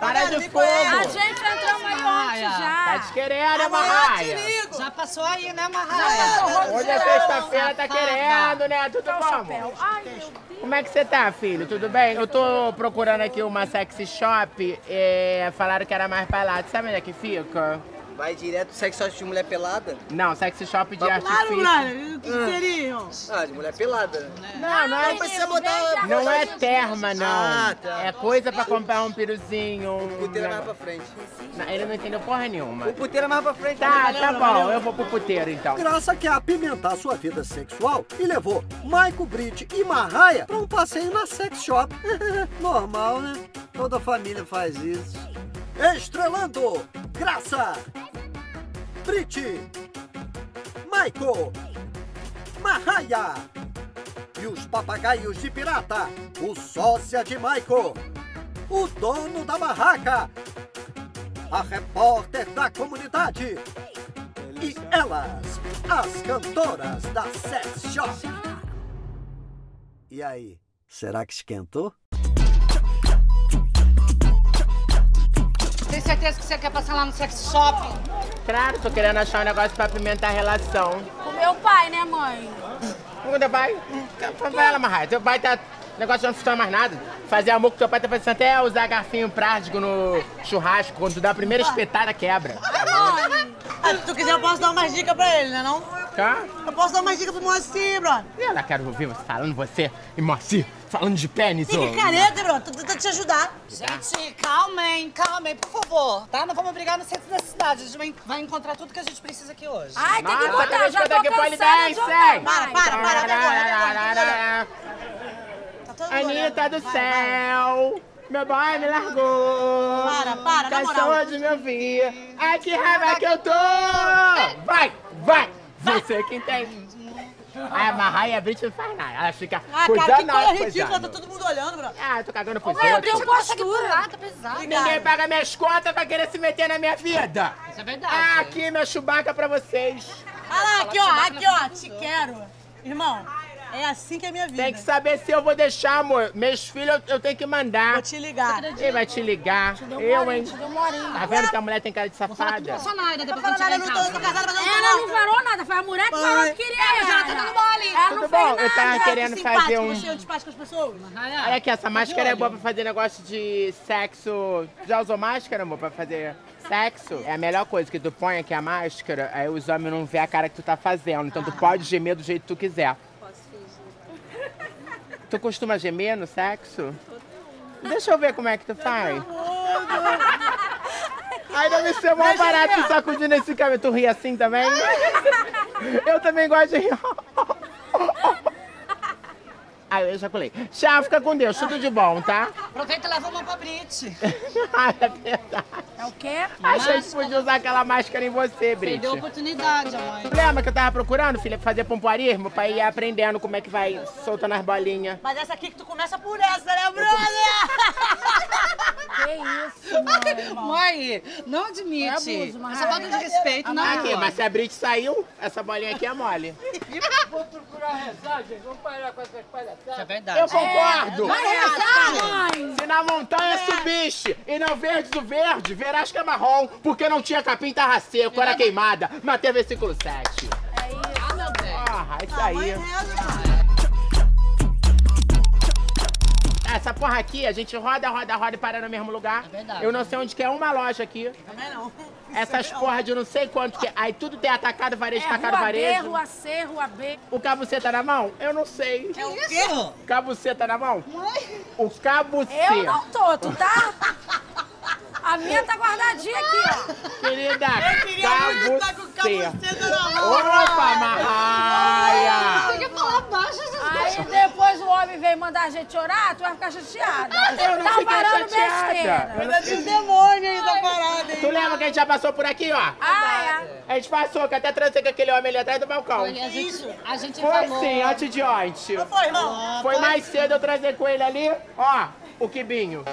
Para de fogo! A gente entramos aí ontem já. Tá te querendo, eu te Marraia? Já passou aí, né, Marraia? Hoje é sexta-feira, tá querendo, né? Tudo Tá bom? Ai, meu Deus. Como é que você tá, filho? Tudo bem? Eu tô procurando aqui uma sexy shop. É, falaram que era mais barato. Sabe onde é que fica? Vai direto sexo shop de mulher pelada? Não, sexy shop de Claro, artifício. brother. O que seriam? Ah, de mulher pelada. Não, não é, Não precisa botar... não é terma, não. Ah, tá. É coisa pra comprar um piruzinho. Um... Puteiro é mais pra frente. Não, Ele não entendeu porra nenhuma. O puteiro é mais pra frente. Tá, tá bom. Eu vou pro puteiro, então. Graça quer apimentar sua vida sexual e levou Maico Brit e Marraia pra um passeio na sex shop. Normal, né? Toda família faz isso. Estrelando Graça, Brit, Maico, Marraia e os papagaios de pirata, o sócia de Maico, o dono da barraca, a repórter da comunidade e elas, as cantoras da Sex Shop. E aí, será que esquentou? Certeza que você quer passar lá no sex shop? Claro, tô querendo achar um negócio pra apimentar a relação. O meu pai, né, mãe? O teu pai? Vai lá, Marraia. Teu pai tá. O negócio não funciona mais nada. Fazer amor com teu pai tá fazendo até usar garfinho prático no churrasco. Quando tu dá a primeira espetada, quebra. Ah, se tu quiser, eu posso dar umas dicas pra ele, né não? Tá? Eu posso dar umas dicas pro Moacir, brother. E ela quero ouvir você falando você e Moacir falando de pênis, ô. Fica careta, brother. Tô tentando te ajudar. Gente, calmem, calmem, por favor. Tá? Não vamos brigar no centro da cidade. A gente vai, encontrar tudo que a gente precisa aqui hoje. Ai, tem que botar, já tô cansada de ouvir. Para, para, para, agora. Tá Anitta olhando. do céu, meu boy me largou. Para, para, na moral. de me ouvir. Ai, que raiva que eu tô. Vai, vai, você que entende. Ai, a Marraia a Brit não faz nada. Ela fica Ah, cara, que coisa ridícula. Tá todo mundo olhando, brother. Ah, eu tô cagando pros Meu outros. Deus, postura. Tá pesado. Ninguém paga minhas contas pra querer se meter na minha vida. Isso é verdade. Ah, aqui, meu chubaca pra vocês. Olha lá, aqui, ó. Aqui, ó. Te quero. Irmão, é assim que é minha vida. Tem que saber se eu vou deixar, amor. Meus filhos eu, eu tenho que mandar. Vou te ligar. Ele vai te ligar. Deu Eu, hein? te morinho. Tá vendo que a mulher tem cara de safada? Funcionária, Não depois fala que nada, eu não tô, tô casa. casada, mas eu Ela não não falou nada, foi a mulher que falou que queria mas ela tá dando mole. Ela Tudo não bom? fez Eu tava nada. querendo fazer um... Você é com as pessoas? Olha aqui, essa máscara é boa pra fazer negócio de sexo. Já usou máscara, amor, pra fazer sexo? É a melhor coisa, que tu põe aqui a máscara, aí os homens não vê a cara que tu tá fazendo. Então tu pode gemer do jeito que tu quiser. Tu costuma gemer no sexo? Deixa eu ver como é que tu faz. Ai, deve ser mó barato tu sacudindo esse cabelo. Tu ri assim também? Eu também gosto de rir. Ai, eu ejaculei. Tchau, fica com Deus. Tudo de bom, tá? Aproveita e leva uma pra Brit. Ai, é verdade. É o quê? A gente podia usar aquela máscara em você, Brit. Perdeu a oportunidade, mãe. Problema que eu tava procurando, filha, fazer pompoarismo pra ir aprendendo como é que vai soltando as bolinhas. Mas essa aqui que tu começa por essa, né, brother? Que isso, mãe. Mãe, não admite. É abuso. Essa falta de respeito, não. Aqui, mas se a Brit saiu, essa bolinha aqui é mole. Isso é verdade. Eu concordo. Vai rezar, mãe. Se na montanha subiste e não verdes o verde, verás que é marrom, porque não tinha capim, tava seco, era queimada. Mateus versículo 7. É isso. Ah, meu bem. Ah, isso aí. Reza, Essa porra aqui, a gente roda, roda, roda e para no mesmo lugar. É verdade. Eu não sei onde que é uma loja aqui. Também não. Essas porra de não sei quanto que é. Aí tudo tem atacado, varejo, É atacado, rua B, varejo. rua C, rua B. O cabuceta na mão? Eu não sei. É o quê? Cabuceta na mão? O cabuceta. Eu não tô, tu tá? A minha tá guardadinha aqui, ó. Querida, Queria muito estar com o cabuceta. na mão. Opa, Marraia! Tem que falar baixo coisas. Aí depois o homem vem mandar a gente orar, tu vai ficar chateada. Eu não tá fiquei falando chateada. besteira. Ainda tinha um demônio aí da parada, Tu hein? lembra que a gente já passou por aqui, ó? Ah, é. A gente passou, que até transei com aquele homem ali atrás do balcão. A gente, a gente Foi falou. sim, antes de ontem. Não foi, irmão? Foi mais cedo eu trazer com ele ali, ó, o quibinho.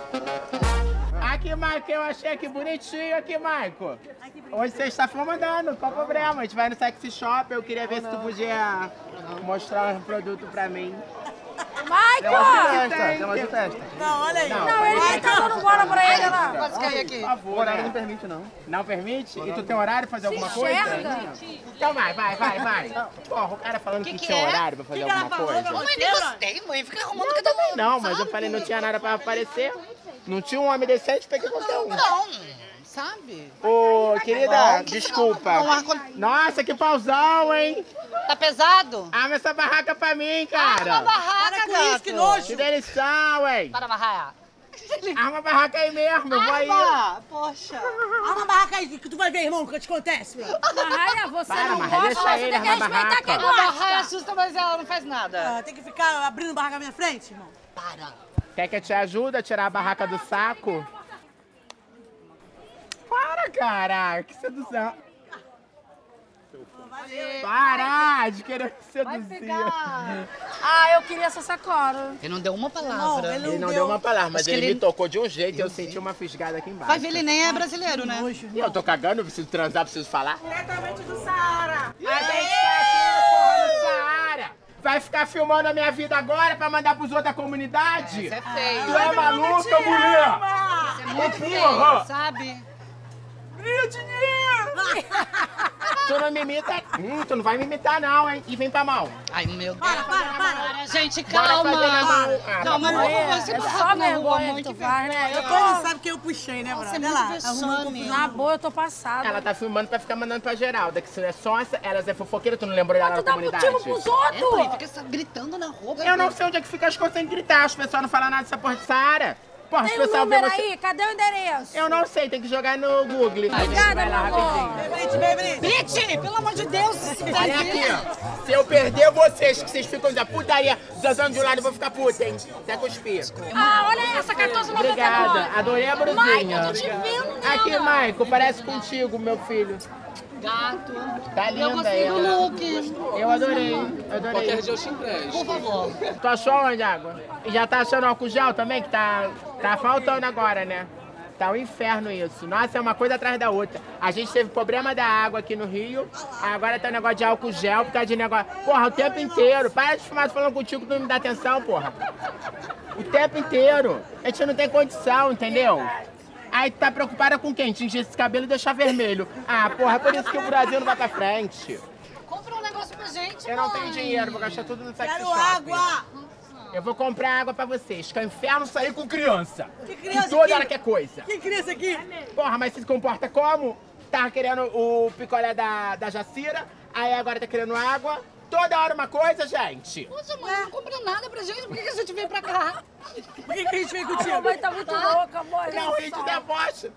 Aqui, Maico, eu achei aqui bonitinho aqui, Maico. Hoje você está mandando, qual o problema? A gente vai no sexy shop, eu queria ver se tu podia mostrar um produto pra mim. Michael! Tem. Tema de festa. Não, olha aí. Não, ele nem tá dando bola pra ele lá. Quase caí aqui. Por favor, O horário né? não permite, não. Não permite? E tu tem horário pra fazer alguma coisa? Então vai, vai, vai, vai. Porra, o cara falando que, que tinha é? horário pra fazer que alguma coisa. Mãe, nem gostei, mãe. Fica arrumando cada um. Não, mas eu falei, não tinha nada pra aparecer. Não tinha um homem decente, peguei qualquer um. Não, sabe? Ô, querida, desculpa. Nossa, que pauzão, hein? Tá pesado? Arma essa barraca pra mim, Uma cara. barraca, Para com isso, que nojo. Que delição, hein? Para barraca. Arma a barraca aí mesmo, eu vou aí. Arma, poxa. Arma a barraca aí que tu vai ver, irmão, o que te acontece, meu. Marraia, você Para, não Marraia, gosta, deixa você ele tem que armar respeitar barraca. quem A barraca gosta. assusta, mas ela não faz nada. Ah, tem que ficar abrindo barraca na minha frente, irmão. Para. Quer que eu te ajude a tirar a barraca do saco? Para, cara! Que sedução! Para de querer seduzir. Ah, eu queria essa sacola. Ele não deu uma Não, palavra. ele Ele não deu. deu uma palavra, mas ele, ele- me tocou de um jeito e eu senti uma fisgada aqui embaixo. Vai ver, ele nem é brasileiro, né? E eu tô cagando, eu preciso transar, preciso falar. Diretamente do Saara. A gente tá aqui, porra, no Saara! Vai ficar filmando a minha vida agora pra mandar pros outros da comunidade? Isso é feio. Tu é maluca, mulher? Isso é muito porra. feio, sabe? Meu tu não me imita. Hum, tu não vai me imitar, não, hein? E vem pra mão. Ai, meu Deus. Para, para, para. Para, gente, calma. fazer na mão. Calma, tá por bom. favor, você É tá só vergonha que tu faz, né? Eu Todo mundo tô... sabe que eu puxei, né, Nossa, é Olha lá, vexame. Na boa, eu tô passada. Ela tá filmando pra ficar mandando pra Geralda, que se não é sonsa, elas é fofoqueira, tu não lembrou dela Tu na dá comunidade? motivo pros É, mãe, outros. fica só gritando na rua. Eu não sei onde é que fica as coisas sem gritar, os pessoal não falam nada dessa porra de Saara. Porra, Tem os o pessoal vê número você... aí? Cadê o endereço? Eu não sei, tem que jogar no Google. Obrigada, Vai lá meu amor. vem, Brit. Brit, pelo amor de Deus. esse Olha daí. aqui, ó. Se eu perder vocês, que vocês ficam da putaria, zanzando de um lado, eu vou ficar puta, hein? Até cuspir. Ah, olha essa, 14,99. Obrigada, adorei a brusinha. Eu tô te vendo. Aqui, Maico, parece contigo, meu filho. Gato. Tá Eu linda gostei do look. Eu adorei, adorei. eu te empresto. Por favor. Tu achou onde, água? E já tá achando álcool gel também, que tá, tá faltando agora, né? Tá um inferno isso. Nossa, é uma coisa atrás da outra. A gente teve problema da água aqui no Rio, agora tá um negócio de álcool gel, por causa de negócio... Porra, o tempo inteiro. Para de fumar, tô falando contigo, tu não me dá atenção, porra. O tempo inteiro. A gente não tem condição, entendeu? Aí tu tá preocupada com quem? Tingir esse cabelo e deixar vermelho. Ah, porra, por isso que o Brasil não vai pra frente. Compra um negócio pra gente, Eu não mãe. tenho dinheiro, vou gastar tudo no sex Quero shop. água. Eu vou comprar água pra vocês, que é o inferno sair com criança. Que criança toda aqui? hora quer coisa. Que criança aqui? Porra, mas se comporta como? Tava querendo o picolé da, da Jacira, aí agora tá querendo água. Toda hora uma coisa, gente. Poxa, mãe, não compra nada pra gente. Por que que a gente veio pra cá? Por que, que a gente veio A contigo? mãe tá muito louca, amor. Não, rir de deboche.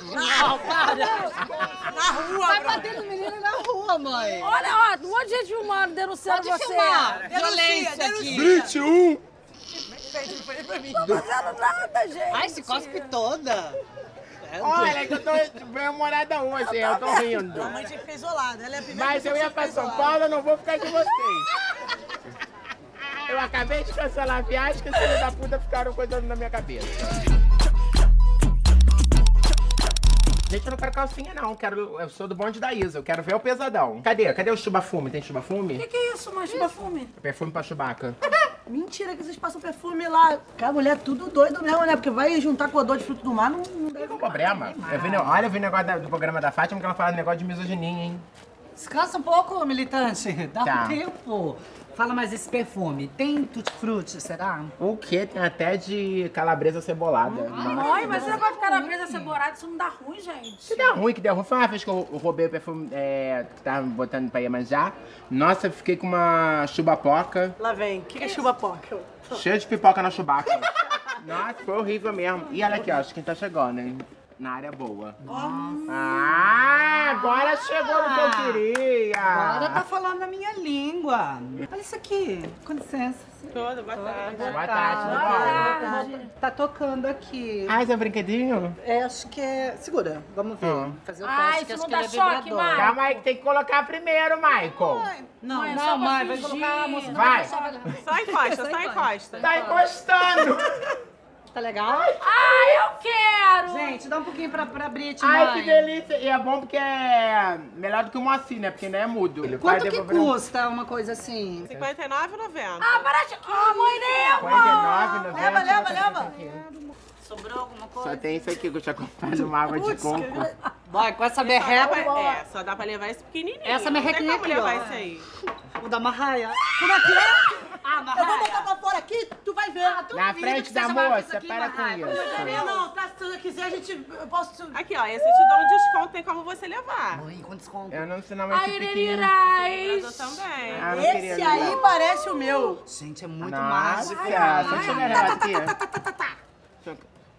Não, para. Na rua, Vai bater no menino na rua, mãe. Olha, ó, um monte de gente filmando, denunciando Pode você. filmar. Violência denuncia. aqui. 21. Não tô fazendo nada, gente. Ai, se cospe toda. Olha, que eu tô bem-humorada hoje, eu tô rindo. A mãe tinha que ficar isolada. Ela é a primeira Mas eu ia pra São isolada. Paulo, eu não vou ficar de vocês. Eu acabei de cancelar a viagem, que os filhos da puta ficaram coisando na minha cabeça. Gente, eu não quero calcinha, não. Quero, eu sou do bonde da Isa, eu quero ver o pesadão. Cadê? Cadê o chubafume? Tem O chubafume? que, que é isso, mas perfume? Perfume pra chubaca. Mentira que vocês passam perfume lá. Cara, mulher, tudo doido mesmo, né? Porque vai juntar com odor de fruto do mar, não, não deve Qual o problema? Eu vi, olha, eu vi negócio da- do programa da Fátima que ela fala negócio de misoginia, hein? Descansa um pouco, militante. Dá Tá. um tempo. Fala mais esse perfume. Tem tutti-frutti, será? O quê? Tem até de calabresa cebolada. Nossa. Mãe, mas esse negócio de calabresa cebolada, isso não dá ruim, gente. Que dá ruim, que deu ruim. Foi uma vez que eu roubei o perfume é, que tava botando pra Iemanjá. Nossa, eu fiquei com uma chubapoca, Lá vem. O que, que é chuba-poca? cheia de pipoca na chubaca. Nossa, foi horrível mesmo. E olha aqui, ó, acho que quem tá chegando, hein? Na área boa. Ah, agora chegou no que eu queria. Agora tá falando a minha língua. Olha isso aqui. Com licença. Toda, boa tarde. Boa tarde, tudo bom? Tá tocando aqui. Ah, esse é um brinquedinho? É, acho que é... Segura, vamos ver. Ah. Fazer o teste, isso que acho não que dá é choque, vibrador. Mari? Calma aí, que tem que colocar primeiro, Michael. Não, Mãe, só não, mãe, vai colocar a moça. Vai. Só encosta, só encosta. Tá encostando. Tá legal? Ah, eu quero! Gente, dá um pouquinho pra, pra Brit, Ai, mãe. que delícia. E é bom porque é melhor do que o mocinho, né? Porque não é mudo. Ele Quanto que devolver um- custa uma coisa assim? R$ 59,90. Ah, baratinho. Ah, mãe, leva! 49,90. É Sobrou alguma coisa? Só tem isso aqui que eu tinha comprado uma água de coco. Vai, com essa merreca. é, só dá pra levar esse pequenininho. Essa merrequinha como aqui, levar ó. isso aí. O da Marraia. Como é que é? Ah, Eu vou botar Marraia. pra vai ver. Na frente da moça, para com isso. Não, não, tá, se tu quiser, a gente. Eu posso. Aqui, ó, esse eu te dou um desconto, tem como você levar. Oi, com desconto. Eu não sei não, mas esse pequenininho. Eu também. Ah, não queria Esse aí levar. parece o meu. Gente, é muito Nossa, mágico. só deixa eu ver o negócio aqui.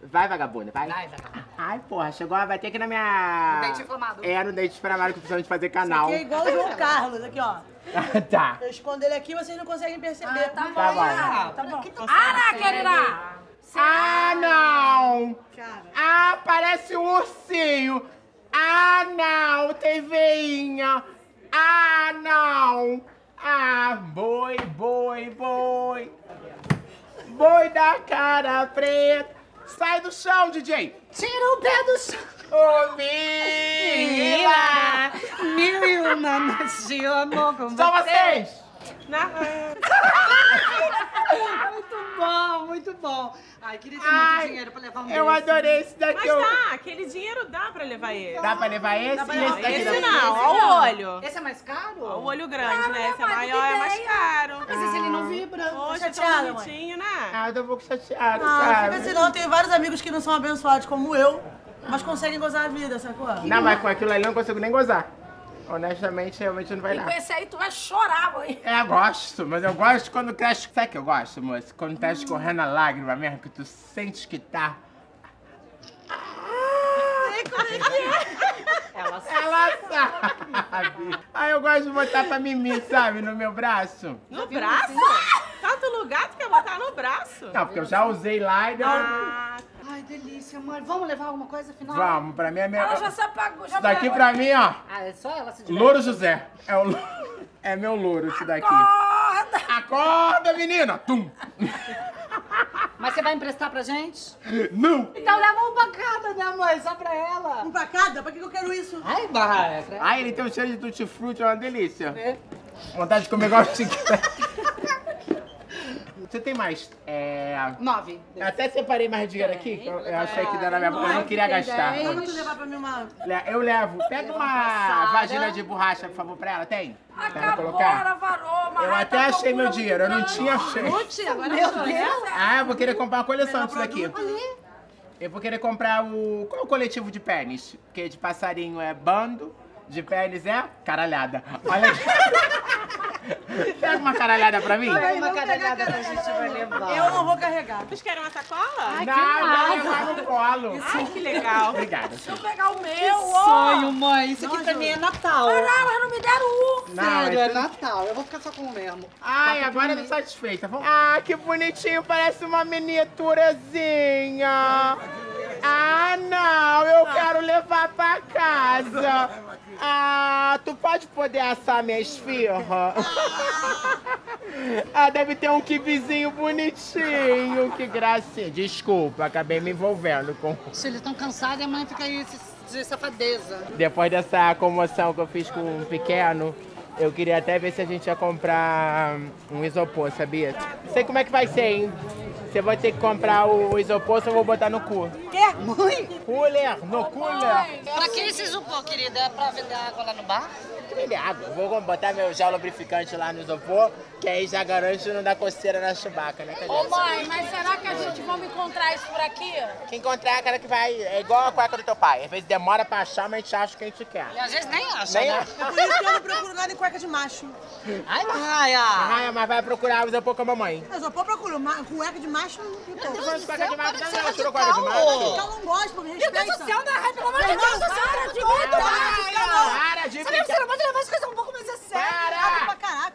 Vai, vagabunda, vai. Vai, vai. Ai, porra, chegou a bater aqui na minha... No dente inflamado. É, no dente inflamado que precisamos de fazer canal. Que é igual o João Carlos, aqui, ó. tá. Eu escondo ele aqui, vocês não conseguem perceber. tá bom. Tá bom. Ah, tá bom. Ara, querida! Ah, não! Ah, parece um ursinho! Ah, não! Tem veinha! Ah, não! Ah, boi, boi, boi! Boi da cara preta! Sai do chão, DJ! Tira o pé do chão. Ô, Mila! Mil e uma noite, amor, com Só você. vocês! Muito bom, muito bom. Ai, queria ter Ai, muito dinheiro pra levar um Eu desse. adorei esse Mas daqui! eu- dá, aquele dinheiro dá pra levar ele. Dá pra levar esse? Não, e esse daqui esse dá pra- não, ó o olho. Esse é mais caro? Ó o olho grande, né? Esse é maior, é mais caro. Mas esse ele não vibra. Poxa, chateada, tão mãe. bonitinho, né? Ah, eu tô um pouco chateado, Ah, sabe? fica assim não. Eu tenho vários amigos que não são abençoados como eu, mas conseguem gozar a vida, sacou? Não, mas com aquilo ali eu não consigo nem gozar. Honestamente, realmente não vai E dar. com esse aí tu vai chorar, mãe. É, eu gosto, mas eu gosto quando cresce. Sabe o que eu gosto, moça? Quando tá escorrendo a lágrima mesmo, que tu sente que tá. Ela Ela sabe. Aí eu gosto de botar pra mimir, sabe, no meu braço. No braço? Tanto lugar tu quer botar no braço? Não, porque eu já usei lá e deu. Ah, Ai, delícia, amor. Vamos levar alguma coisa afinal? Vamos, pra mim é Ela já melhor. se apagou. Já Isso daqui pra mim, ó. Ah, é só ela se diverte. Louro José. É o É meu louro, isso daqui. Acorda! Acorda, menina! Tum! Mas você vai emprestar pra gente? Não! Então leva um pra cada, né, mãe? Só pra ela. Um pra cada? Pra que eu quero isso? Ai, barra. Ai, ele tem um cheiro de tutti-frutti, é uma delícia. Vontade de comer igual chiclete. Você tem mais? É... Nove. Eu até separei mais dinheiro aqui, que eu, eu achei que dá na minha boca, eu não queria gastar. Quando tu levar pra mim uma... Eu levo. Pega uma vagina de borracha, por favor, pra ela. Tem? Acabou, colocar? ela varou, mas Eu até achei meu dinheiro, eu não tinha achei. Agora Meu Deus. Ah, eu vou querer comprar uma coleção disso daqui. Eu vou querer comprar o... Qual é o coletivo de pênis? Porque de passarinho é bando, de pênis é caralhada. Olha aqui. Pega uma caralhada pra mim? Pega uma caralhada que a gente vai levar. Eu não vou carregar. vocês querem uma sacola? não, não, levar no colo. Ai, que legal. Obrigada. Deixa eu pegar o meu, ó. Sonho, mãe. Isso aqui pra mim é Natal. Ah, elas não me deram um. Não, Sério, é Natal. Eu vou ficar só com o mesmo. Ai, agora eu tô satisfeita. Vamos- Ah, que bonitinho, parece uma miniaturazinha. Ah, não, eu quero levar pra casa. Ah, tu pode poder assar minha esfirra? Ah, deve ter um kibizinho bonitinho, que gracinha. Desculpa, acabei me envolvendo com... Se eles estão cansados, a mãe fica aí de safadeza. Depois dessa comoção que eu fiz com o pequeno, eu queria até ver se a gente ia comprar um isopor, sabia? Sei como é que vai ser, hein? Você vai ter que comprar o isopor, só vou botar no cu. Quer? Mãe, Cooler, no cooler. pra que esse isopor, querida? É pra vender água lá no bar? Que água. Vou botar meu gel lubrificante lá no isopor, que aí já garante não dar coceira na chubaca, né, Ô, cadê? mãe, mas será que a gente vai encontrar isso por aqui? Quem encontrar é aquela que vai... É igual a cueca do teu pai. Às vezes demora pra achar, mas a gente acha o que a gente quer. E às vezes nem acha, Nem né? acha. É por isso que eu não procuro nada em cueca de macho. Ai, Maia. Ah, mas vai procurar o isopor com a mamãe. Eu só procuro cueca de macho e Tô pô. falando de cueca de macho, para de não, ser não, tirou cueca de radical. macho. Eu não gosto, me respeita. Meu Deus do céu, pelo amor de Deus do céu. Para de Maia. Para de brincar. você não pode levar as coisas um pouco mais a sério. Pra Para! caraca.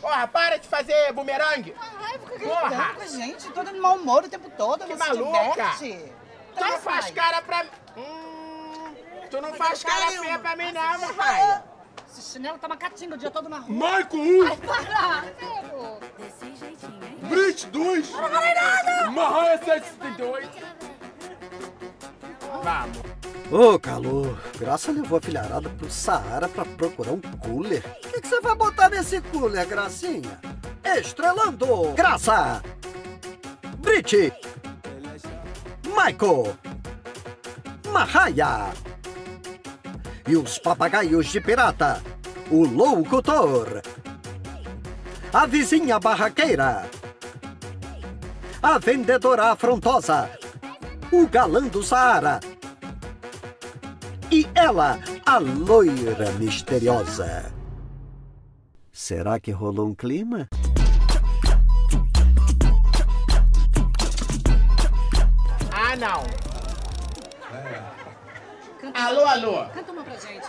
Porra, para de fazer bumerangue! Ai, fica Porra. gritando com a gente, toda de mau humor o tempo todo. Que não maluca. Tu não faz cara pra... Hum, tu não faz cara feia pra mim não, meu pai. Esse chinelo tá uma catinga o dia todo na rua. Marco 1, Para, Brit 2, Marraia 778. Vamos. Ô, calor. Graça levou a filharada pro Saara pra procurar um cooler. O que, que você vai botar nesse cooler, Gracinha? Estrelando! Graça! Brit! Michael, Mahaya e os papagaios de pirata, o locutor, a vizinha barraqueira, a vendedora afrontosa, o galã do Saara e ela, a loira misteriosa. Será que rolou um clima? Ah, não. Alô, alô. Canta uma pra gente.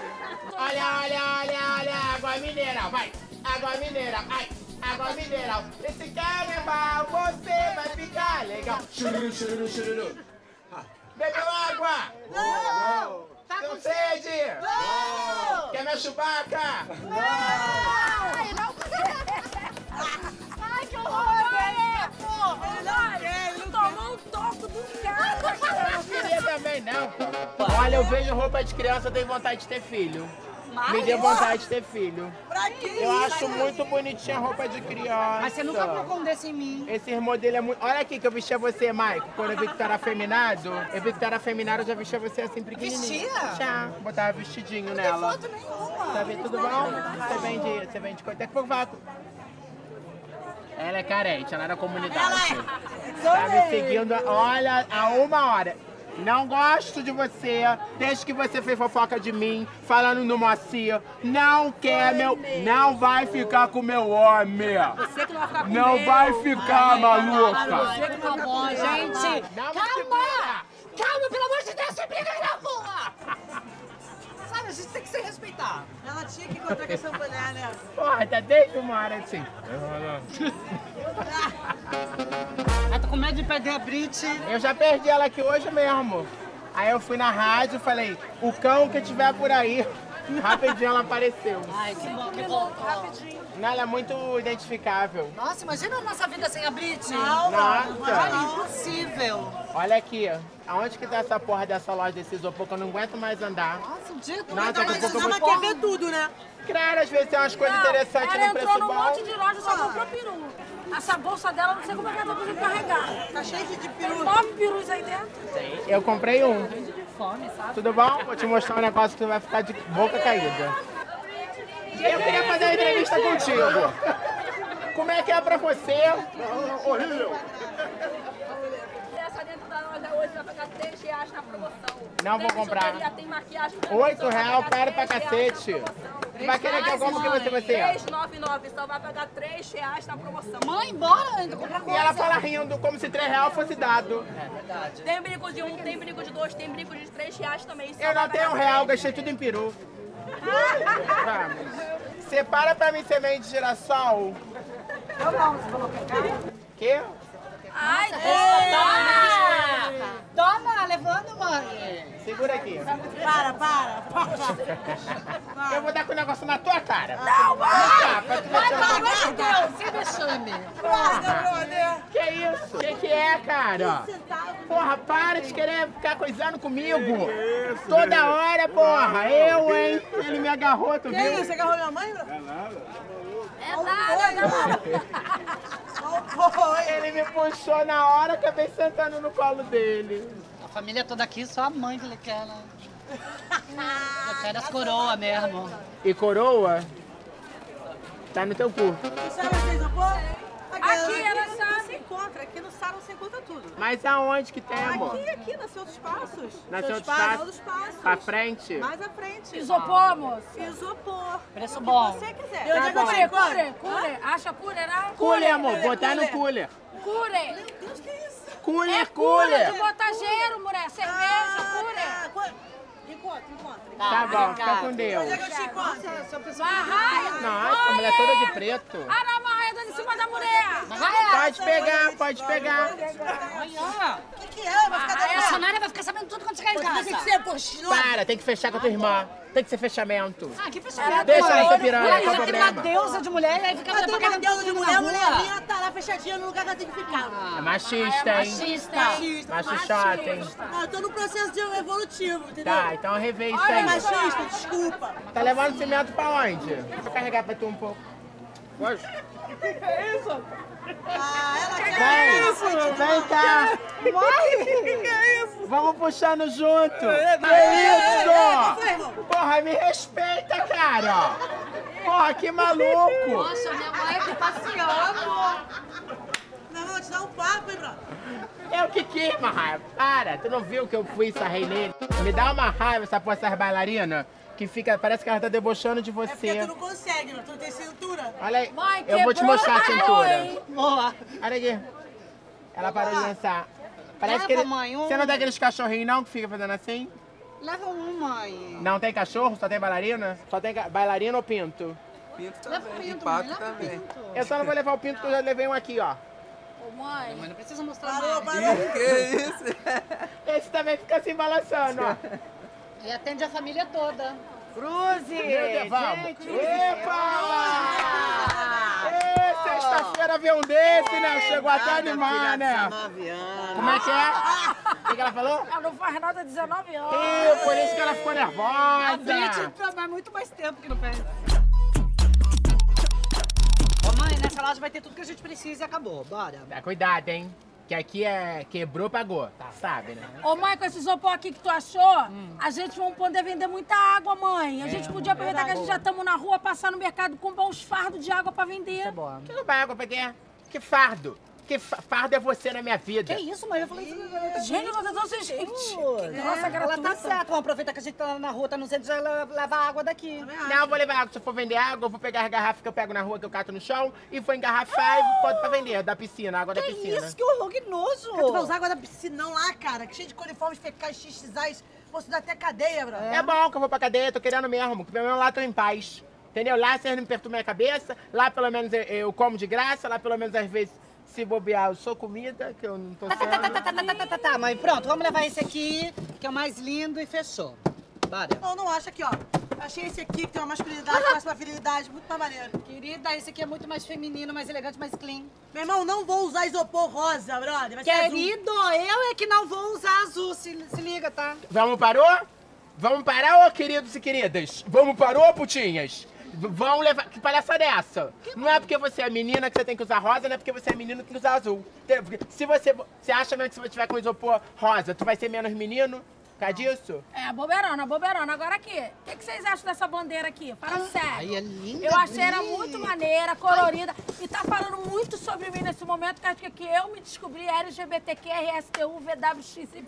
Olha, olha, olha, olha, água mineral, vai. Água mineral, ai, água mineral. Esse carnaval você vai ficar legal. Chururu, chururu, chururu. Bebeu água? Não. Tá com sede? Não. Quer minha chubaca? Ai, não Ai, que horror! Ele tomou um toco do cara. Não queria também, não. Olha, eu vejo roupa de criança, eu tenho vontade de ter filho. Me deu vontade de ter filho. Pra quê? Eu acho muito bonitinha a roupa de criança. Mas você nunca colocou um desse em mim. Esse modelo é muito. Olha aqui que eu vestia você, Mike. Quando eu vi que tu era afeminado, eu vi que tu era afeminado, eu já vestia você assim pequenininho. Vestia? Já. Botava vestidinho nela. Foto nenhuma. Tá vendo? Tudo bom? Você vende, você vende coisa. Daqui a pouco. Ela é carente, ela é da comunidade. Tá me seguindo, olha, há uma hora. Não gosto de você, desde que você fez fofoca de mim, falando no Moacir. Não quer meu. Não vai ficar com meu homem. Você que não vai ficar com Não meu. vai ficar, maluca. Você que não vai ficar Tá com bom, meu. gente. Calma! Calma, pelo amor de Deus, você briga aí na rua! Gente tem que se respeitar. Ela tinha que encontrar com essa mulher, né? Porra, tá desde uma hora assim. Ela tá com medo de perder a Brit. Eu já perdi ela aqui hoje mesmo. Aí eu fui na rádio e falei, o cão que tiver por aí. Rapidinho ela apareceu. Ai, que bom, que bom. Não, ela é muito identificável. Nossa, imagina a nossa vida sem a Brit. Nossa. Olha, impossível. Olha aqui, aonde que tá essa porra dessa loja desse isopor que eu não aguento mais andar? Nossa, um dia tu Nossa, daqui a pouco eu Ela vou... quer ver tudo, né? Claro, às vezes tem umas coisas interessantes ela no entrou preço num bom. monte de loja só comprou peru. Essa bolsa dela, não sei como é que ela tá conseguindo carregar. Tá cheio de Tem peru. nove perus aí dentro. Eu comprei um. fome, sabe? Tudo bom? Vou te mostrar um negócio que tu vai ficar de boca caída. Eu queria fazer uma entrevista contigo. Como é que é pra você? Horrível. Hoje vai pagar 3 reais na promoção. Não vou comprar. só real, vai caro pra 10 reais na cacete. vai querer que eu compre o que você vai ser? 399, só vai pagar 3 reais na promoção. Mãe, bora, ainda comprar E coisa. ela fala rindo como se 3 real fosse dado. Tem brinco de um, tem brinco de dois, tem brinco de 3 reais também. Eu não tenho um real, gastei tudo em peru. Vamos. Separa pra mim semente de girassol. Eu não, você falou que é caro. Quê? Ai, Toma! Toma, levando, mãe. Segura aqui. Para, para, para. Eu vou dar com o negócio na tua cara. Não, vai! Vai, pelo amor de Deus, sem vexame. Que isso? Que que é, cara? Porra, para de querer ficar coisando comigo. Toda hora, porra. Eu, hein? Ele me agarrou, tu Que viu? isso? Você agarrou minha mãe? É nada, não. Oi. Ele me puxou na hora, acabei sentando no colo dele. A família toda aqui, só a mãe que ele quer, né? Ele quer as coroas mesmo. E coroa? Tá no teu cu. Você sabe onde é? Aqui, ela Não sabe. se encontra. Aqui no Sara se encontra tudo. Mas aonde que tem, amor? Aqui, aqui, nos seus passos. Na Seus passos, passos? Pra frente? Mais à frente. Isopor, moço. Isopor. Preço O que bom. você quiser. Tá bom. Cure, cure, cure. Acha cure, não? Cooler, amor. Botar no cooler. Cure. Deus, que isso? Cooler, É cure de cooler. botar gelo, mulher. Cerveja, cure. Tá. Qu- Encontra, encontra. Tá bom, fica com Deus. Onde é que eu te encontro? Marraia. Nossa, a mulher toda de preto. Ah, não, marraia dando em cima da mulher. Pode pegar, pode pegar. Amanhã. O que, que é? Vai ficar A dando Sonara vai ficar sabendo tudo quando chegar em Tem que casa. ser, poxa. Para, tem que fechar com a tua irmã. Tem que ser fechamento. Ah, que fechamento. Deixa ela ser piranha, Olha, qual o tem uma problema? deusa de mulher e aí fica Mas tem uma deusa de mulher, a mulher tá lá fechadinha no lugar que ela tem que ficar. É machista, hein? Machista. Machista. Machichota, hein? Ah, eu tô no processo de evolutivo, entendeu? Tá, então revê isso Olha, aí. machista, desculpa. Tá levando cimento pra onde? Vou carregar pra tu um pouco. Ah, ela quer Vem, vem cá. Que que é isso? Vamos puxando junto. É, Que isso? Porra, me respeita, cara. Porra, que maluco. Nossa, minha mãe aqui passeando. Meu irmão, te dá um papo, hein, brother? É o que que, Marraia? Para, tu não viu que eu fui sarrei nele? Me dá uma raiva essa porra, essas bailarinas, que fica, parece que ela tá debochando de É porque você. tu não consegue. Tu não tem cintura. Olha aí, Mãe, eu vou te mostrar a cintura. Boa. Olha aqui. Ela parou de dançar. Parece Leva, que ele... mãe, um. Você não tem aqueles cachorrinhos não que fica fazendo assim? Leva um, mãe. Não tem cachorro, só tem bailarina? Só tem ca- bailarina ou pinto? Pinto Leva o também. pinto, E pato mãe, também. pinto. Eu só não vou levar o pinto porque eu já levei um aqui, ó. Ô, mãe. Mãe, não precisa mostrar Parou, mais. parou. Que isso? Esse também fica assim balançando, ó. E atende a família toda. Cruze! Epa! Sexta-feira veio um desse, né? Chegou até a animar, né? 19 anos. Como é que é? O que, que ela falou? Ela não faz nada há 19 anos. Ih, por isso que ela ficou A nervosa. Brit trabalha muito mais tempo que não faz. Ô mãe, nessa loja vai ter tudo que a gente precisa e acabou. Bora. Tá, cuidado, hein? Que aqui é quebrou, pagou. Tá, sabe, né? Ô, mãe, com esse isopor aqui que tu achou, a gente vai poder vender muita água, mãe. A gente podia aproveitar que a gente já estamos na rua, passar no mercado, comprar uns fardos de água pra vender. Boa. Que não vai água pra quê? Que fardo? Que fa- fardo é você na minha vida? Que isso, mãe? Eu falei isso. Gente, nós estamos gente. Nossa, Nossa, ela gratuita. tá certa. Vamos aproveitar que a gente tá na rua, tá no centro, já le- leva água daqui. Não, eu vou levar água. Se eu for vender água, eu vou pegar as garrafas que eu pego na rua, que eu cato no chão, e vou engarrafar e pode pra vender, da piscina, água da Que piscina. isso, que horror, que nojo. Tu vai usar água da piscinão lá, cara, que cheio de coliformes fecais, xixizais. Pô, isso dá até cadeia, bro. É bom que eu vou pra cadeia, tô querendo mesmo, que pelo menos lá tô em paz. Entendeu? Lá vocês não me perturbam minha cabeça, lá pelo menos eu, eu como de graça, lá pelo menos às vezes, se bobear, eu sou comida, que eu não tô Tá, tá, tá, tá, sendo. tá, tá, tá, tá, tá, tá, mãe. Pronto, vamos levar esse aqui, que é o mais lindo e fechou. Bora. Não, não acha aqui, ó. Achei esse aqui que tem uma masculinidade, mais uma virilidade, muito mais maneiro. Querida, esse aqui é muito mais feminino, mais elegante, mais clean. Meu irmão, não vou usar isopor rosa, brother. Vai ser azul. Querido, eu é que não vou usar azul, se, se liga, tá? Vamos parou? Vamos parar, ô queridos e queridas? Vamos parou, putinhas? Vão levar. Que palhaçada é essa? Não é porque você é menina que você tem que usar rosa, não é porque você é menino que tem que usar azul. Se você. Você acha mesmo que se você tiver com isopor rosa, tu vai ser menos menino? Por causa disso? É, bobeirona, bobeirona. Agora aqui, o que, que vocês acham dessa bandeira aqui? Fala sério. Ai, é linda. Eu achei ela muito maneira, colorida. E tá falando muito sobre mim nesse momento, que acho que eu me descobri LGBTQ, RSTU, VWXYZ.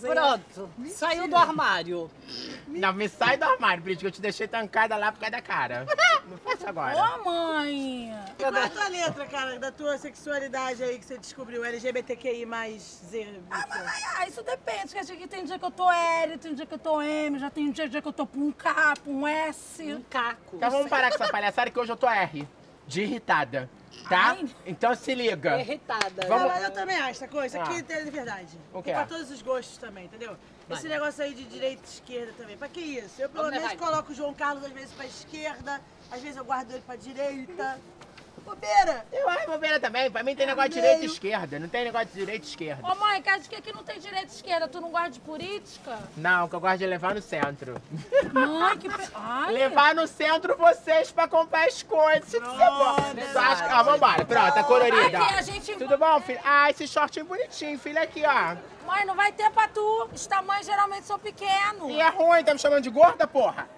Pronto, saiu do armário. Não, me sai do armário, Brit, que eu te deixei tancada lá por causa da cara. Não faça agora. Ô, mãe! Qual é a tua letra, cara, da tua sexualidade aí que você descobriu? LGBTQI mais Z. Ah, mas, ai, ai, isso depende. Porque acho que tem dia que eu tô L, tem dia que eu tô M, já tem dia, dia que eu tô pra um K, pra um S. Um caco. Então vamos parar com essa palhaçada que hoje eu tô R. De irritada. Tá? Ai. Então se liga. Irritada. Não, Vamos- mas eu também acho, sacou? Isso aqui Ah. é de verdade. O Tem quê? pra todos os gostos também, entendeu? Esse negócio aí de direita e esquerda também. Pra que isso? Eu pelo Vamos menos coloco o João Carlos às vezes pra esquerda, às vezes eu guardo ele pra direita. Bobeira! Eu acho bobeira também. Pra mim tem negócio de Meio. direita e esquerda. Não tem negócio de direita e esquerda. Ô, mãe, que acho que aqui não tem direita e esquerda. Tu não gosta de política? Não, que eu gosto de levar no centro. Mãe, que... pe- Ai, Levar no centro vocês pra comprar as coisas. Isso é bom. Só acho que... Ó, vambora. Pronto, tá colorida. Aqui a gente- Tudo bom, filho? Ah, esse shortinho bonitinho, filho, aqui, ó. Mãe, não vai ter pra tu. Os tamanhos geralmente são pequenos. E é ruim, tá me chamando de gorda, porra?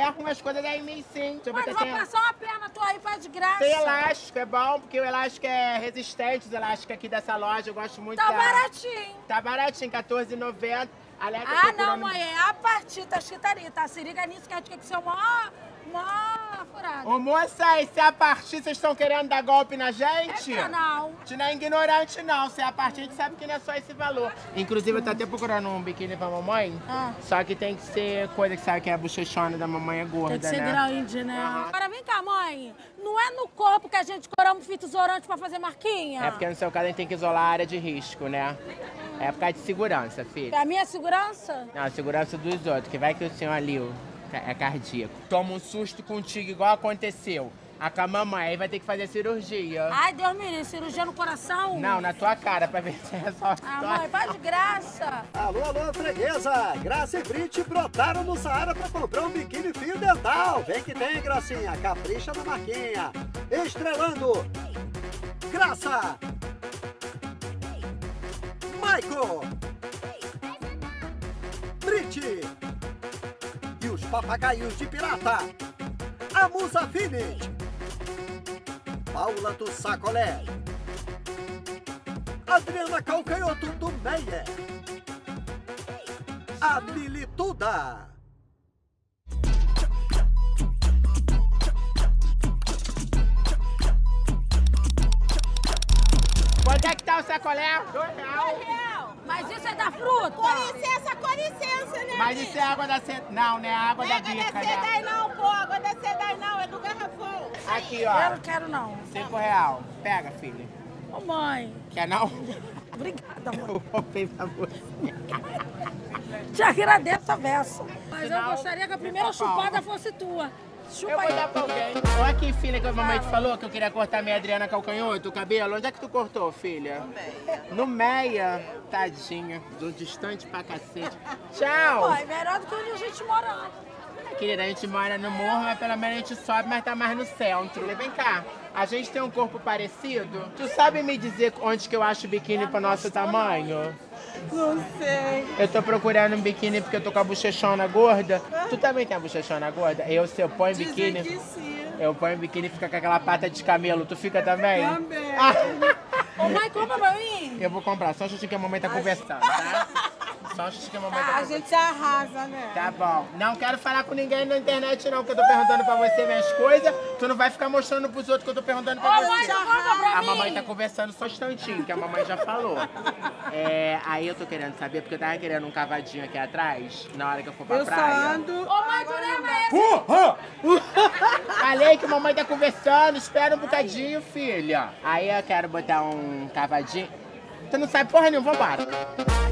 É ruim as coisas da mim, sim. Deixa eu se vou passar uma perna tua aí, faz de graça. Tem elástico, é bom, porque o elástico é resistente, os elásticos aqui dessa loja, eu gosto muito Tá da... baratinho. Tá baratinho, R$14,90. Alexa, Ah, não, mãe, é a partir, tá escrito ali, tá? Se liga nisso que acho que é uma, uma furada. Ô, moça, e se a partir vocês estão querendo dar golpe na gente? É canal. A gente não é ignorante, não. Se é a partir, a gente sabe que não é só esse valor. Inclusive, eu tô até procurando um biquíni pra mamãe. Ah. Só que tem que ser coisa que sabe que a bochechona da mamãe é gorda, Tem que ser né? grande, né? Agora vem cá, mãe. Não é no corpo que a gente coramos fita isolante pra fazer marquinha? É porque no seu caso a gente tem que isolar a área de risco, né? É por causa de segurança, filho. É a minha segurança? Não, a segurança dos outros, que vai que o senhor ali é cardíaco. Toma um susto contigo, igual aconteceu. A com a mamãe, aí vai ter que fazer cirurgia. Ai, Deus me livre, cirurgia no coração? Não, na tua cara, pra ver se é só. Ah, mãe, faz de graça. Alô, alô, freguesa! Graça e Brit brotaram no Saara pra comprar um biquíni fio dental. Vem que tem, Gracinha. Capricha na marquinha. Estrelando. Graça. Michael. Papagaios de pirata. A Musa Finish. Paula do Sacolé. Adriana Calcanhoto do Meyer. A Milituda. Quanto é que tá o sacolé? Dois real. Mas isso é da fruta. Com licença, com licença, né? Mas isso é água da seda. Não, não é água Não é da água bica, da seda né? aí não, pô. Água da seda aí não, é do garrafão. Aqui, Eu ó. não quero, não. Cinco real. Pega, filha. Ô, mãe. Quer não? Obrigada, mãe. Eu vou pra você. Te agradeço a beça. Mas eu gostaria que a primeira chupada fosse tua. Chupa Eu vou aí. dar pra alguém. Olha aqui, filha, que a mamãe te falou que eu queria cortar minha Adriana Calcanhoto, o cabelo. Onde é que tu cortou, filha? No Meia. No Meia? Tadinha. Do distante pra cacete. Tchau. Pô, é melhor do que onde a gente mora. Querida, a gente mora no morro, mas pelo menos a gente sobe, mas tá mais no centro. Vem cá, a gente tem um corpo parecido? Tu sabe me dizer onde que eu acho biquíni pro nosso tamanho? Não sei. Eu tô procurando um biquíni porque eu tô com a bochechona gorda. Tu também tem a bochechona gorda? Eu, se eu ponho biquíni... sim. Eu ponho biquíni e fica com aquela pata de camelo. Tu fica também? Também. Ah, Ô, mãe, compra pra mim. eu vou comprar, só um que a mamãe tá conversando, tá? Só um chutinho que a mamãe tá A gente arrasa, né? Tá bom. Não quero falar com ninguém na internet, não, que eu tô perguntando pra você minhas coisas. Tu não vai ficar mostrando pros outros que eu tô perguntando pra Ô, você. mãe, pra A mim. mamãe tá conversando só um instantinho, que a mamãe já falou. É, aí eu tô querendo saber, porque eu tava querendo um cavadinho aqui atrás, na hora que eu for pra Eu só praia. ando. Ô, mãe, tu leva esse. Falei que a mamãe tá conversando, espera um bocadinho, filha. Aí eu quero botar um cavadinho. Tu não sabe porra nenhuma, vambora.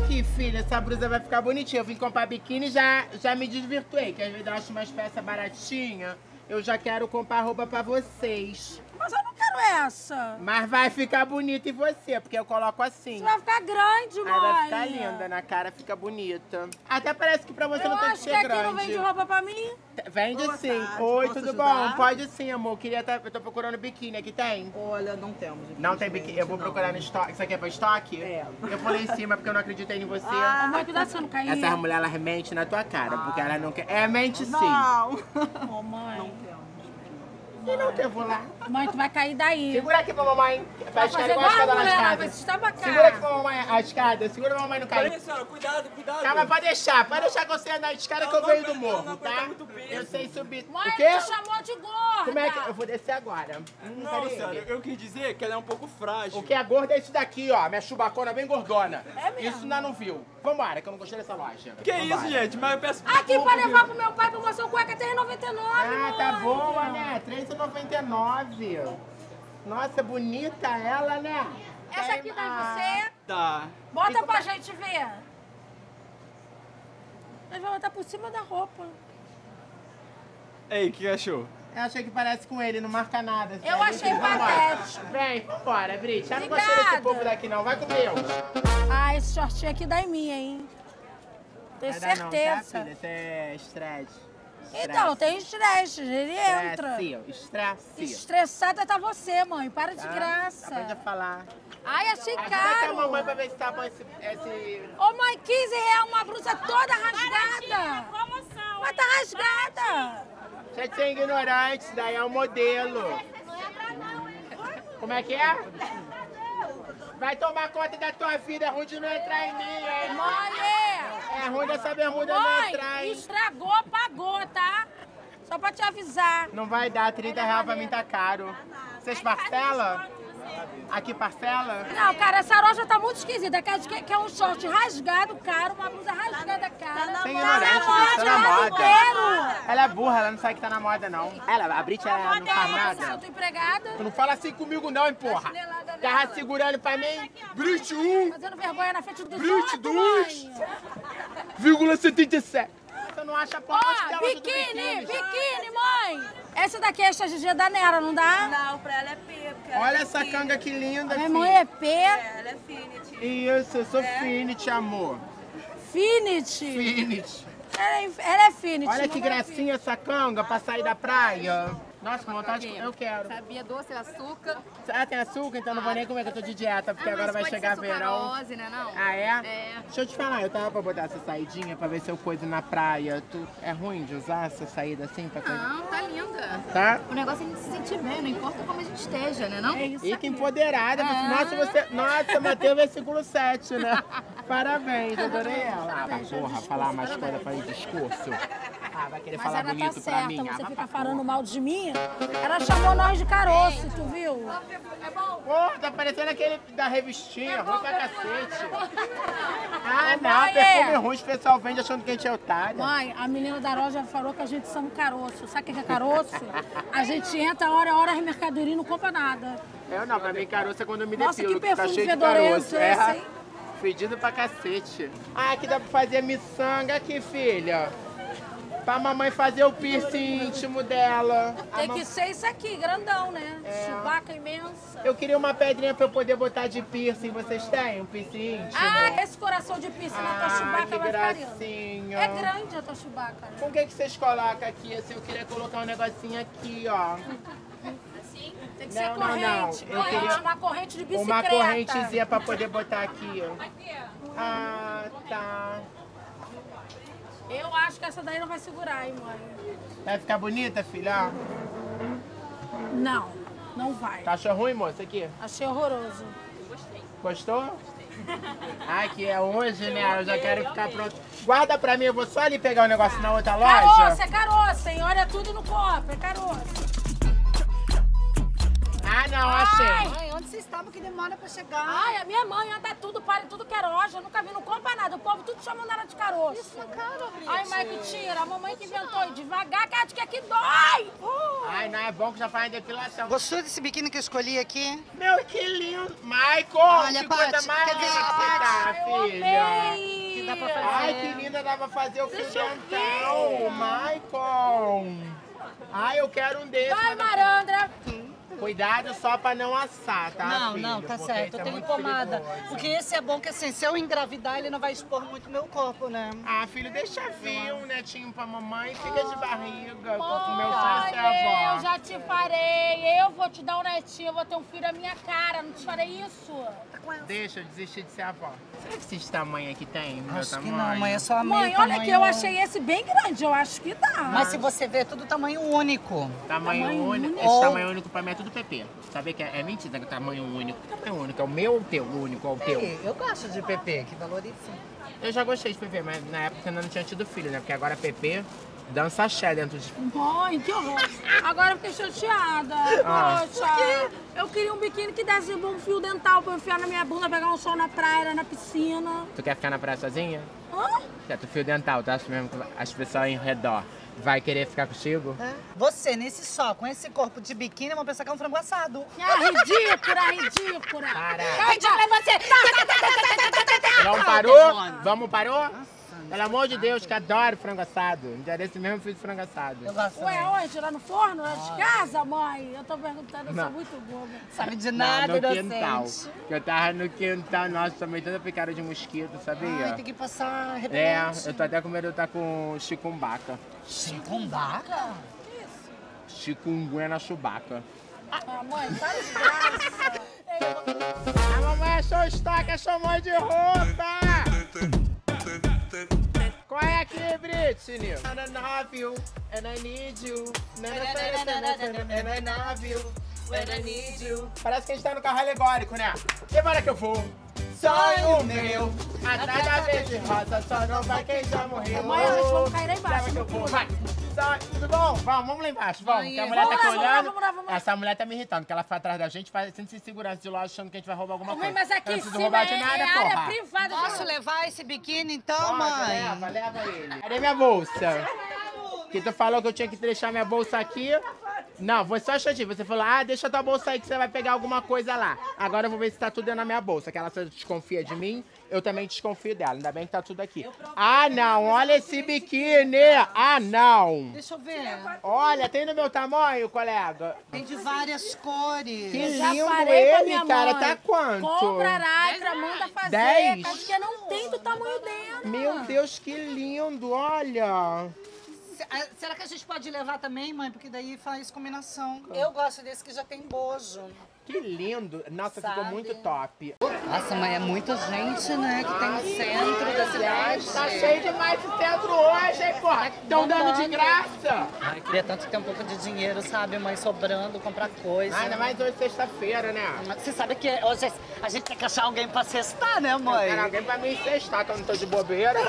Aqui, filha, essa blusa vai ficar bonitinha. Eu vim comprar biquíni e já, já me desvirtuei, que às vezes eu acho umas peças baratinhas. Eu já quero comprar roupa pra vocês. Mas eu não quero essa. Mas vai ficar bonita em você, porque eu coloco assim. Você vai ficar grande, mãe. Aí vai ficar linda, na cara fica bonita. Até parece que pra você Eu não tem que acho ser que aqui grande. não vende roupa pra mim. Vende Boa sim. tarde, Oi, posso tudo ajudar? bom? Pode sim, amor. Queria tá, eu tô procurando biquíni. Aqui tem? Olha, não temos. Não tem biquíni. Eu vou não. procurar no estoque. Isso aqui é pra estoque? É. Eu vou lá em cima porque eu não acreditei em você. Ô, mãe, cuidado se você não cair. Essas mulheres, elas mentem na tua cara, porque elas não querem. É, mente sim. Não. Ô, mãe. E não tem, eu vou lá. Mãe, tu vai cair daí. Segura aqui pra mamãe. Vai escada fazer igual a escada na mulher lá, escada. vai se estabacar. Segura aqui pra mamãe a escada. Segura a mamãe no cair. senhora, cuidado, cuidado. Calma, pode deixar. Pode deixar que você andar de escada que eu Não, venho não do morro, não tá? peso. Eu sei subir. Mãe, o quê? tu chamou de gorda. Como é que... Eu vou descer agora. Hum, Não, senhora, eu quis dizer que ela é um pouco frágil. O que é gordo é isso daqui, ó. Minha chubacona bem gordona. É mesmo? Isso ainda não viu. Vambora, que eu não gostei dessa loja. Que Vambora. isso, gente? Mas eu peço Aqui pra levar pro meu pai pra mostrar o cueca tem 99, Ah, tá boa, né? R$3,99. Nossa, bonita ela, né? Essa aqui dá em Ah, você. Tá. Bota pra gente ver. Ele vai botar por cima da roupa. Ei, o que achou? Eu achei que parece com ele, não marca nada. Eu sério. achei patético. Vem, vambora, Brit. Eu não gostei Obrigada. desse povo daqui, não. Vai com Deus. Ah, esse shortinho aqui dá em mim, hein? Tenho dar não, tá, certeza. filha? Isso é estresse. Então, tem estresse, ele entra. Estresse. Estressada tá você, mãe. Para de Tá? graça. Aprende a falar. Ai, achei Ajuda até a mamãe caro. pra ver se tá bom esse... esse... Ô, mãe, 15 reais uma blusa toda rasgada. Promoção. Mas tá rasgada. Você é ignorante, daí é o modelo. Como é que é? Vai tomar conta da tua vida, é ruim de não entrar em mim, hein? Mãe, É ruim dessa bermuda não mãe, entrar, hein? estragou, pagou, tá? Só pra te avisar. Não vai dar, 30 reais pra mim tá caro. Vocês parcelam? Aqui parcela? Não, cara, essa loja tá muito esquisita. Quer, quer, quer um short rasgado, caro, uma blusa rasgada, cara. Tá ignorante, na isso tá na moda. inteiro. Ela é burra, ela não sabe que tá na moda, não. Ela, a Brit, ela não faz é eu nada. tô empregada. Tu não fala assim comigo não, hein, porra. Tava segurando pra mim. Brit 1, Fazendo vergonha na frente dos Brit outros, dois. mãe. vírgula 77. Você não acha porra Ó, dela do biquíni, biquíni? biquíni, mãe. Essa daqui é a GG da Nera, não dá? Não, pra ela é P. Olha é essa canga que linda, Minha mãe é P, Ela é finity. Isso, eu sou Finity, amor. Finity. Finity. Ela é, ela é Finity. Olha que é gracinha essa canga pra sair da praia. Nossa, com vontade, eu quero. Sabia doce, açúcar. Ah, tem açúcar, então não vou nem comer que eu tô de dieta, porque Ah, mas agora vai pode chegar ser verão. né, não? Ah, é? É. Deixa eu te falar, eu tava pra botar essa saidinha pra ver se eu coiso na praia. Tu... É ruim de usar essa saída assim pra coisa? Não, tá linda. Tá? O negócio é a gente se sentir bem, não importa como a gente esteja, né, não? É isso E que empoderada. Ah. Nossa, você. Nossa, Mateus versículo 7, né? Parabéns, adorei ela. Ah, pra porra, falar mais coisa pra ir discurso. Ah, vai querer Mas falar ela tá bonito pra certa, mim. você Ah, fica falando mal de mim. Ela chamou nós de caroço, tu viu? Pô, tá parecendo aquele da revistinha, ruim pra cacete. Ah, Ô, não, mãe, perfume é. ruim, o pessoal vende achando que a gente é otária. Mãe, a menina da loja falou que a gente somos caroço. Sabe o que que é caroço? A gente entra, hora a hora, as mercadorias e não compra nada. Eu não, pra mim caroço é quando eu me Nossa, depilo, que tá perfume cheio de fedorento caroço. esse, É, hein? fedido pra cacete. Ah, aqui dá pra fazer miçanga aqui, filha. Pra mamãe fazer o piercing íntimo dela. Tem que ser isso aqui, grandão, né? É. Chubaca imensa. Eu queria uma pedrinha pra eu poder botar de piercing. Vocês têm um piercing íntimo? Ah, esse coração de piercing na tua Ah, chubaca que vai ficar lindo. gracinha. É grande a tua chubaca, né? Com o que, que vocês colocam aqui? Assim, eu queria colocar um negocinho aqui, ó. Tem que Não, ser não, corrente. não. Eu Corrente, queria uma corrente de bicicleta. Uma correntezinha pra poder botar aqui, ó. Ah, tá. Eu acho que essa daí não vai segurar, hein, mãe? Vai ficar bonita, filha? Não, não vai. Tá achou ruim, moça? Aqui. Achei horroroso. Gostou? Ai, que é hoje, né? Eu já quero ficar pronto. Guarda pra mim, eu vou só ali pegar o negócio na outra loja. é caroço, hein? Olha tudo no copo, é caroço. Ah, não, achei. Ai, onde vocês estavam que demora pra chegar? Ai, a minha mãe anda tudo, para tudo que é loja. Eu nunca vi, não compra nada. O povo tudo chamando ela de caroço. Isso é caro, Brit. Ai, mãe, que tira. A mamãe que inventou. E devagar, que acho que aqui dói. Ai, não é bom que já faz depilação. Gostou desse biquíni que eu escolhi aqui? Meu, que lindo. Michael, Olha, que coisa mais linda que você tá, filha. amei. Que dá pra fazer. Ai, que linda, dá pra fazer o fio eu dental. Michael. Ai, eu quero um desse. Vai, Marandra. Cuidado só pra não assar, tá, não, filho? não, tá Porque certo. isso Eu é tenho muito pomada. perigoso. Porque esse é bom que assim, se eu engravidar, ele não vai expor muito meu corpo, né? Ah, filho, deixa vir um netinho pra mamãe. Fica de barriga. Meu sonho é Mãe, ser avó. eu já te farei. Eu vou te dar um netinho, eu vou ter um filho à minha cara. Não te farei isso? Deixa eu desistir de ser avó. Será que esses tamanhos aqui tem? Meu Acho que tamanho? não, mãe. Eu só amei Mãe, olha tamanho... aqui, eu achei esse bem grande. Eu acho que dá. Mas se você ver, é tudo tamanho único. Tamanho, Tamanho único. único. Esse Ou- tamanho único pra mim é tudo PP. Sabe que é, é mentira que é tamanho único. Tamanho único é o meu ou o teu? O único ou o teu? Ei, Eu gosto de PP, que valoriza. Eu já gostei de PP, mas na época eu ainda não tinha tido filho, né? Porque agora PP dança axé dentro de... Mãe, que horror. Agora eu fiquei chateada. Ah. Poxa. Eu queria um biquíni que desse um fio dental pra eu enfiar na minha bunda, pegar um sol na praia, na piscina. Tu quer ficar na praia sozinha? Hã? Certo, fio dental, tu acha mesmo que as pessoas em redor vai querer ficar contigo? Você, nesse só, com esse corpo de biquíni, vão pensar que é um frango assado. Ah, ridícula, ridícula. Para. Ridícula é você. Vamos parou? Vamos parou? Pelo amor de Deus, que adoro frango assado. Um dia desse mesmo fiz frango assado. Eu gosto Ué, também. onde? Lá no forno? Lá de casa, mãe? Eu tô perguntando, eu Não. sou muito boba. Sabe de Não, nada, no inocente. quintal. Que eu tava no quintal, nossa, tomei toda picada de mosquito, sabia? Ai, tem que passar É, repelente. eu tô até com medo de estar com chicumbaca. Chikunbaca? Chikungunya na chubaca. Ah, mãe, de graça. A mamãe achou estoque, achou mãe de roupa! Qual é aqui, Britney? And I love you, and I need you. And I love you, and I need you. Parece que a gente tá no carro alegórico, né? Para que eu vou? Sonho meu, atrás da verde rosa, só não vai quem já morreu. Mãe, a gente vamos cair lá embaixo. Que eu vou? Vai. Tudo bom? Vamos, vamos lá embaixo, vamos. Que a mulher tá vamos aqui lá, vamos lá, olhando. vamos lá, vamos lá. Essa mulher tá me irritando, que ela foi atrás da gente, parecendo sem segurança de loja, achando que a gente vai roubar alguma Mãe, coisa. mas aqui Eu em cima roubar é, de nada, é área porra. privada. Posso levar esse biquíni então, Pode, mãe? Leva, leva ele. Cadê minha bolsa? Que tu falou que eu tinha que deixar minha bolsa aqui. Não, foi só chatinho. Você falou, ah, deixa tua bolsa aí que você vai pegar alguma coisa lá. Agora eu vou ver se tá tudo dentro da minha bolsa. Que ela só desconfia de mim, eu também desconfio dela. Ainda bem que tá tudo aqui. Ah, não, olha esse biquíni. Ah, não. Deixa eu ver. Olha, tem no meu tamanho, colega. Tem de várias cores. Que Já lindo ele, minha cara. mãe. Tá quanto? Compra Aratra, manda fazer. Dez? Acho que não tem do tamanho dela. Meu Deus, que lindo, olha. Se- será que a gente pode levar também, mãe? Porque daí faz combinação. Eu gosto desse que já tem bojo. Que lindo. Nossa, ficou Sabe? muito top. Nossa, mãe, é muita gente, né? Que tem no centro da cidade. Tá cheio demais esse centro hoje, hein, pô? Estão dando de graça. Ai, queria tanto ter um pouco de dinheiro, sabe, mãe? Sobrando, comprar coisa. Ah, Ainda mais hoje, sexta-feira, né? Mas Você sabe que hoje a gente tem que achar alguém pra cestar, né, Eu mãe? quero alguém pra me incestar, que eu não tô de bobeira.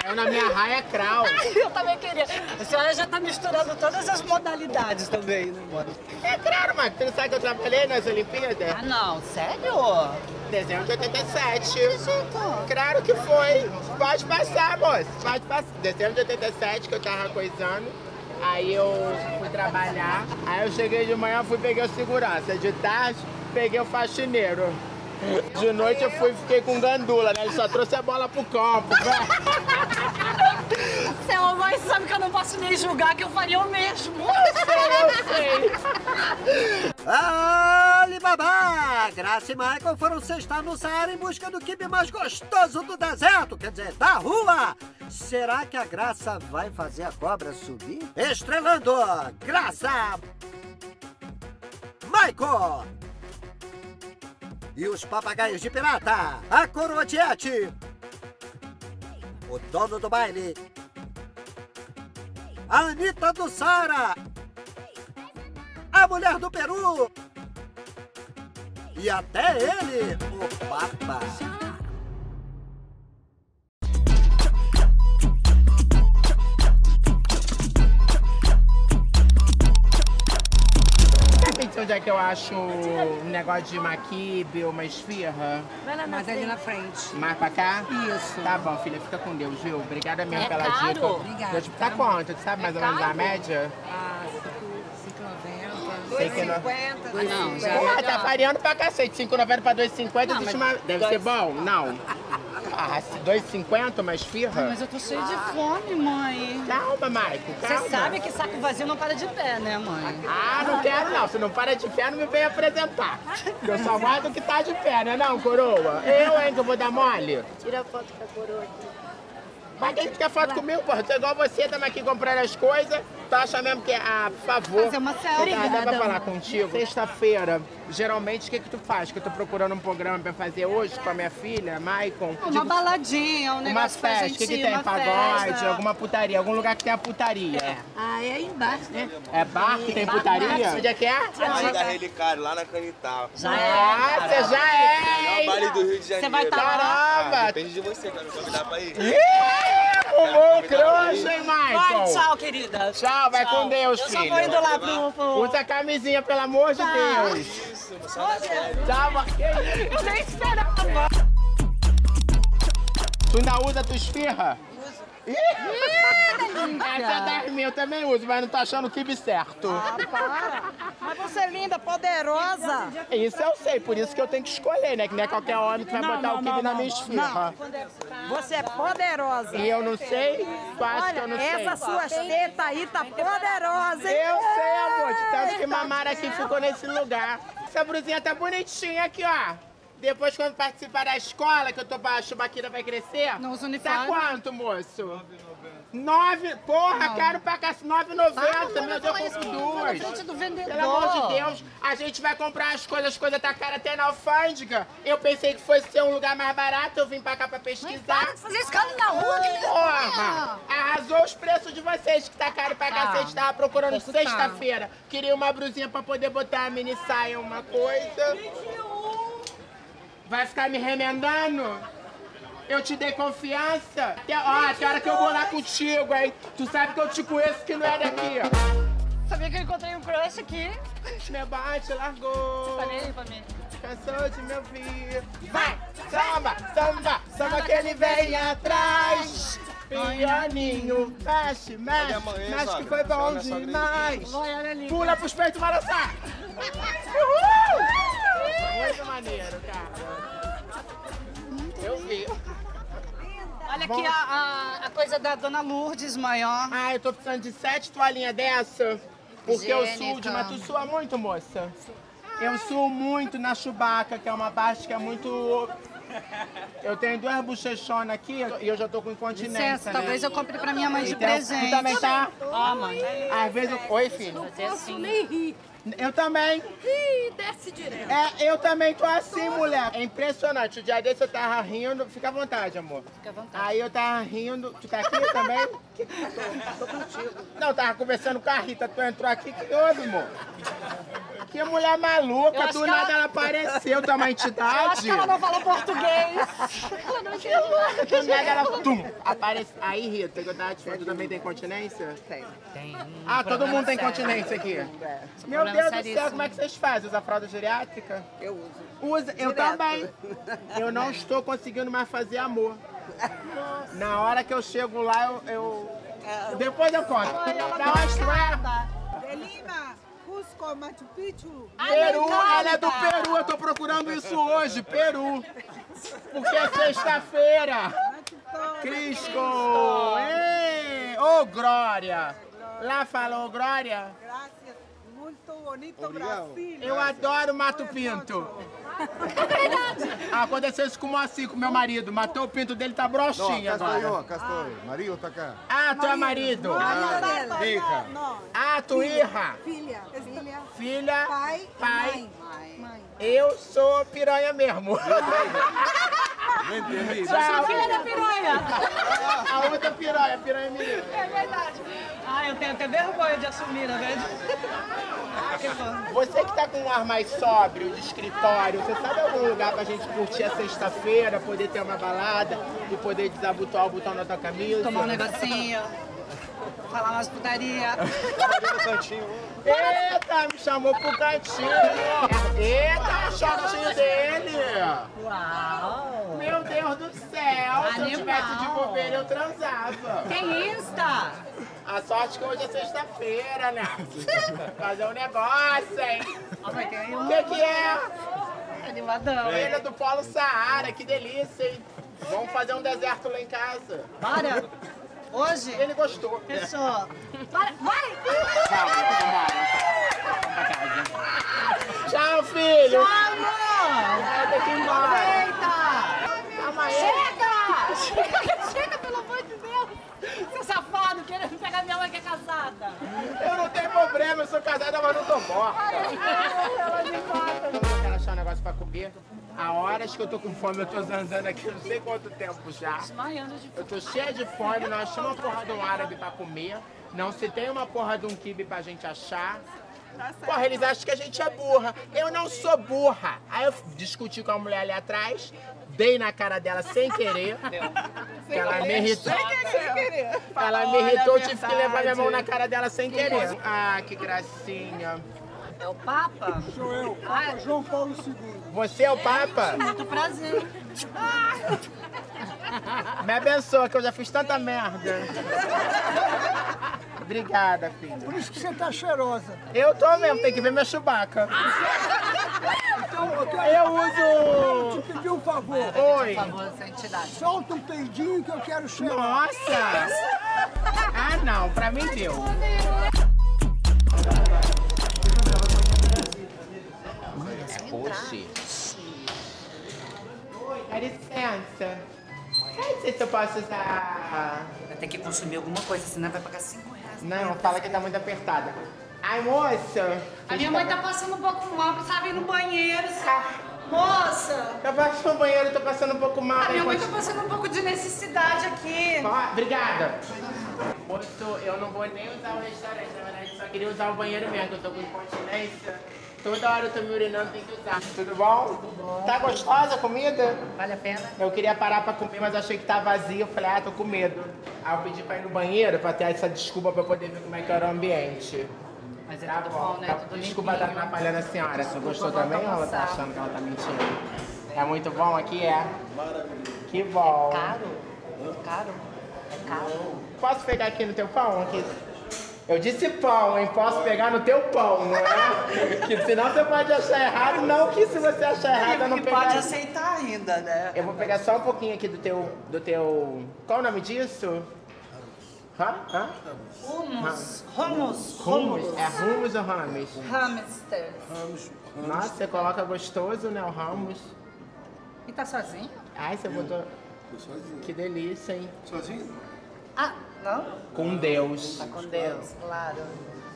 Caiu na minha raia crau. Eu também queria. A senhora já tá misturando todas as modalidades também, né, mãe? É claro, mano. Tu não sabe que eu trabalhei nas Olimpíadas? Ah, não, sério? Dezembro de 87. Claro que foi. Pode passar, moço. Pode passar. Dezembro de 87 que eu tava coisando. Aí eu fui trabalhar. Aí eu cheguei de manhã, fui peguei o segurança. De tarde, peguei o faxineiro. De noite eu fui fiquei com gandula, né? Ele só trouxe a bola pro campo. Seu mãe sabe que eu não posso nem julgar que eu faria o mesmo. Eu sei. Alibaba! Graça e Michael foram cestar no Saara em busca do quibe mais gostoso do deserto, quer dizer, da rua! Será que a Graça vai fazer a cobra subir? Estrelando! Graça! Michael! E os papagaios de pirata! A coroa Tiete! O dono do baile! A Anitta do Sara! A mulher do Peru! E até ele, o Papa! Onde é que eu acho um negócio de maquibe ou uma esfirra? Mas ali na frente. Mais pra cá? Isso. Tá bom, filha, fica com Deus, viu? Obrigada mesmo É pela caro? dica. Obrigada, Eu, tipo, tá quanto? Tu sabe mais ou menos a média? Ah, 5,90. Sei que não. 2,50. Não, já Porra, tá variando pra cacete. 5,90 pra 2,50 existe uma... Deve ser bom? Não. Ah, 2,50 uma esfirra? Mas eu tô cheia de fome, mãe. Calma, Maico, calma. Você sabe que saco vazio não para de pé, né, mãe? Ah, não quero não. Se não para de pé, não me vem apresentar. Eu só guardo o que tá de pé, né não, coroa? Eu, hein, que eu vou dar mole? Tira a foto com a coroa aqui. Mas quem quer foto comigo, porra? Tô igual você, estamos aqui comprando as coisas. Tu acha mesmo que, ah, por favor. Fazer uma selfie. Tá, dá pra falar contigo? Sexta-feira, geralmente, o que que tu faz? Que eu tô procurando um programa pra fazer hoje com a minha filha, Maicon. Uma baladinha, um negócio pra festa, o que, que tem? Pagode, festa. alguma putaria, algum lugar que tenha putaria. Ah, é aí embaixo, né? É bar que tem putaria? Onde é que é? Aí da Relicário, lá na Canital. Já é. Ah, você já é, Melhor hein? baile do Rio de Janeiro. Você vai tá lá? Caramba! Ah, depende de você, vai me convidar pra ir. Ih, Fumou o trouxa, hein, Vai, Michael? tchau, querida. Tão, vai com Deus, Eu filho. só vou indo lá pro... Usa a camisinha, pelo amor de Deus. Ma- que isso? Eu nem esperava. Tu ainda usa tua esfirra? Uso. Essa é das minhas, eu também uso, mas não tô achando o kibe certo. Mas você é linda, poderosa. Isso eu sei, por isso que eu tenho que escolher, né? Que não é qualquer homem que vai botar o kibe na minha esfirra. Você é poderosa. E eu não sei, tu acha que eu não sei? Essa sua teta aí tá poderosa, hein? Eu sei, amor, de tanto que mamar aqui ficou nesse lugar. Essa brusinha tá bonitinha aqui, ó. Depois, quando participar da escola, que eu tô a chubaquira vai crescer. Não usa Tá uniforme. quanto, moço? 9, porra, caro pra cá, 9,90, meu Deus, eu compro duas. frente do vendedor. Pelo amor de Deus, a gente vai comprar as coisas, as coisas tá cara até na alfândega. Eu pensei que fosse ser um lugar mais barato, eu vim pra cá pra pesquisar. Fazer escala na rua, que Porra! Arrasou os preços de vocês, que tá caro pra cacete. Tava procurando Preço tá. sexta-feira. Queria uma brusinha pra poder botar a mini saia, uma coisa. Vai ficar me remendando? Eu te dei confiança? Até, ó, até a hora que eu vou lá contigo, hein? Tu sabe que eu te conheço que não é daqui. Sabia que eu encontrei um crush aqui? Me bate, largou. Tá nem aí pra mim. Cansou de me ouvir. Vai, samba, samba, samba que ele vem atrás. Pianinho, mexe, mexe, mexe que foi bom demais. Vai. Pula pros peitos balançar. Uhul! Muito maneiro, cara. Eu vi. Olha aqui a, a, a coisa da Dona Lourdes, mãe, ó. Ah, eu tô precisando de sete toalhinhas dessa. Porque eu suo de... Tu sua muito, moça? Eu suo muito na Chewbacca, que é uma parte que é muito Eu tenho duas bochechonas aqui e eu já tô com incontinência, Licença, né? talvez eu compre pra minha mãe de Então, presente. Tu também tá? Ó, mãe. Às vezes eu... Oi, filho. Fazer assim. Nem ri. Eu também. Ih, desce direto. É, eu também tô assim, mulher. É impressionante. O dia desse eu tava rindo. Fica à vontade, amor. Fica à vontade. Aí eu tava rindo. Tu tá aqui também? tô, tô contigo. Não, eu tava conversando com a Rita. Tu entrou aqui. que houve, amor? Que mulher maluca. Eu Do que nada ela- ela... apareceu. Tu é uma entidade. Eu acho que ela não falou português. ela não entendeu. Do nada ela tum, aparece. Aí, Rita, que eu tava te falando, tu também tem continência? Tem. Tem Ah, todo mundo tem sério. continência aqui. Meu problema Deus do céu, como é que vocês fazem? Usa fralda geriátrica? Eu uso. Usa, eu Direto. também. Eu não estou conseguindo mais fazer amor. Na hora que eu chego lá, eu. eu- Depois eu conto. Da onde tu é? De Lima, Cusco, Machu Picchu. Peru, ela é do Peru, eu tô procurando isso hoje, Peru. Porque é sexta-feira. Crisco! Ô, Glória! Lá falou, Glória? Gracias. Muito bonito Brasil. Eu adoro Mato Pinto. Aconteceu isso com o Moacir, com meu marido. Matou o pinto dele, tá eu, agora. cá estou eu. Mario está cá. Ah, tu é marido? Não, Ah, tu irra. Filha. Filha. Pai. pai. Mãe. Mãe. Eu sou piranha mesmo. Não entendi. Tchau. Filha da piranha. A outra piranha, piranha menina. É verdade. Ah, eu tenho até vergonha de assumir, na verdade. Que bom. Você que tá com um ar mais sóbrio, de escritório, você sabe algum lugar pra gente curtir a sexta-feira, poder ter uma balada e poder desabotoar o botão da tua camisa? Tomar um negocinho. Falar umas putaria. Eita, me chamou pro cantinho. Eita, o shortinho dele. Uau. Meu Deus do céu. Se eu Animal. tivesse de bobeira, eu transava. Tem Insta? A sorte que hoje é sexta-feira, né? Fazer um negócio, hein? O que que é? animadão. Ilha do Polo Saara, que delícia, hein? Vamos fazer um deserto lá em casa. Bora? Hoje? Ele gostou. Fechou. Tchau, filho. Amor! Vai ter que ir embora. Eita! Calma aí. Chega! Chega, chega, pelo amor de Deus! Seu safado, querendo pegar minha mãe que é casada. Eu não tenho problema, eu sou casada, mas não tô morta. Eu quero achar um negócio pra comer. Há horas que eu tô com fome, eu tô zanzando aqui, não sei quanto tempo já. Desmaiando de Eu tô cheia de fome, nós achamos uma porra de um árabe pra comer. Não se tem uma porra de um kibe pra gente achar. Porra, eles acham que a gente é burra. Eu não sou burra. Aí eu discuti com a mulher ali atrás, dei na cara dela sem querer. que ela me irritou. Ela me irritou, tive que levar minha mão na cara dela sem querer. Ah, que gracinha. É o Papa? Sou eu, Ah, João Paulo II. Você é o Papa? muito prazer. Me abençoa, que eu já fiz tanta merda. Obrigada, filha. Por isso que você tá cheirosa. Eu tô mesmo, tem que ver minha chubaca. Então, eu quero Eu uso. te pedir um favor. Oi. Por favor. Solta um peidinho que eu quero cheirar. Nossa! Ah, não, pra mim deu. Poxa. Dá licença. Não sei se eu posso usar. Vai ter que consumir alguma coisa, senão vai pagar 5 reais. Não, fala que tá muito apertada. Ai, moça. A minha mãe tá passando um pouco mal, precisava ir no banheiro. Moça! Eu passo no banheiro, tô passando um pouco mal. A minha mãe tá passando um pouco de necessidade aqui. Ó, Obrigada. Moço, eu não vou nem usar o restaurante, na verdade, só queria usar o banheiro mesmo, que eu tô com incontinência. Toda hora eu tô me urinando, tem que usar. Tudo bom? Tá gostosa a comida? Vale a pena? Eu queria parar pra comer, mas achei que tá vazio. Eu falei, ah, tô com medo. Aí eu pedi pra ir no banheiro, pra ter essa desculpa pra eu poder ver como é que era o ambiente. Mas é Tá tudo bom, bom, né? tá- Tudo desculpa estar limpinho. atrapalhando a senhora. Você gostou também ou ela tá achando que ela tá mentindo? É muito bom aqui, é? Que bom. Caro? Muito caro? É caro? Posso pegar aqui no teu pão? Aqui? Eu disse pão, hein? Posso pegar no teu pão, não é? que senão você pode achar errado. Não que se você achar errado, eu não pegar. pode aceitar ainda, né? Eu vou pegar só um pouquinho aqui do teu. do teu. Qual o nome disso? Hã? Hã? Hummus. Hummus. Hummus. É hummus ou hummus? Hamster. Nossa, você coloca gostoso, né? O hummus. E tá sozinho? Ai, você botou. Que delícia, hein? Sozinho? Ah, não? Com Deus. Tá com Deus, claro.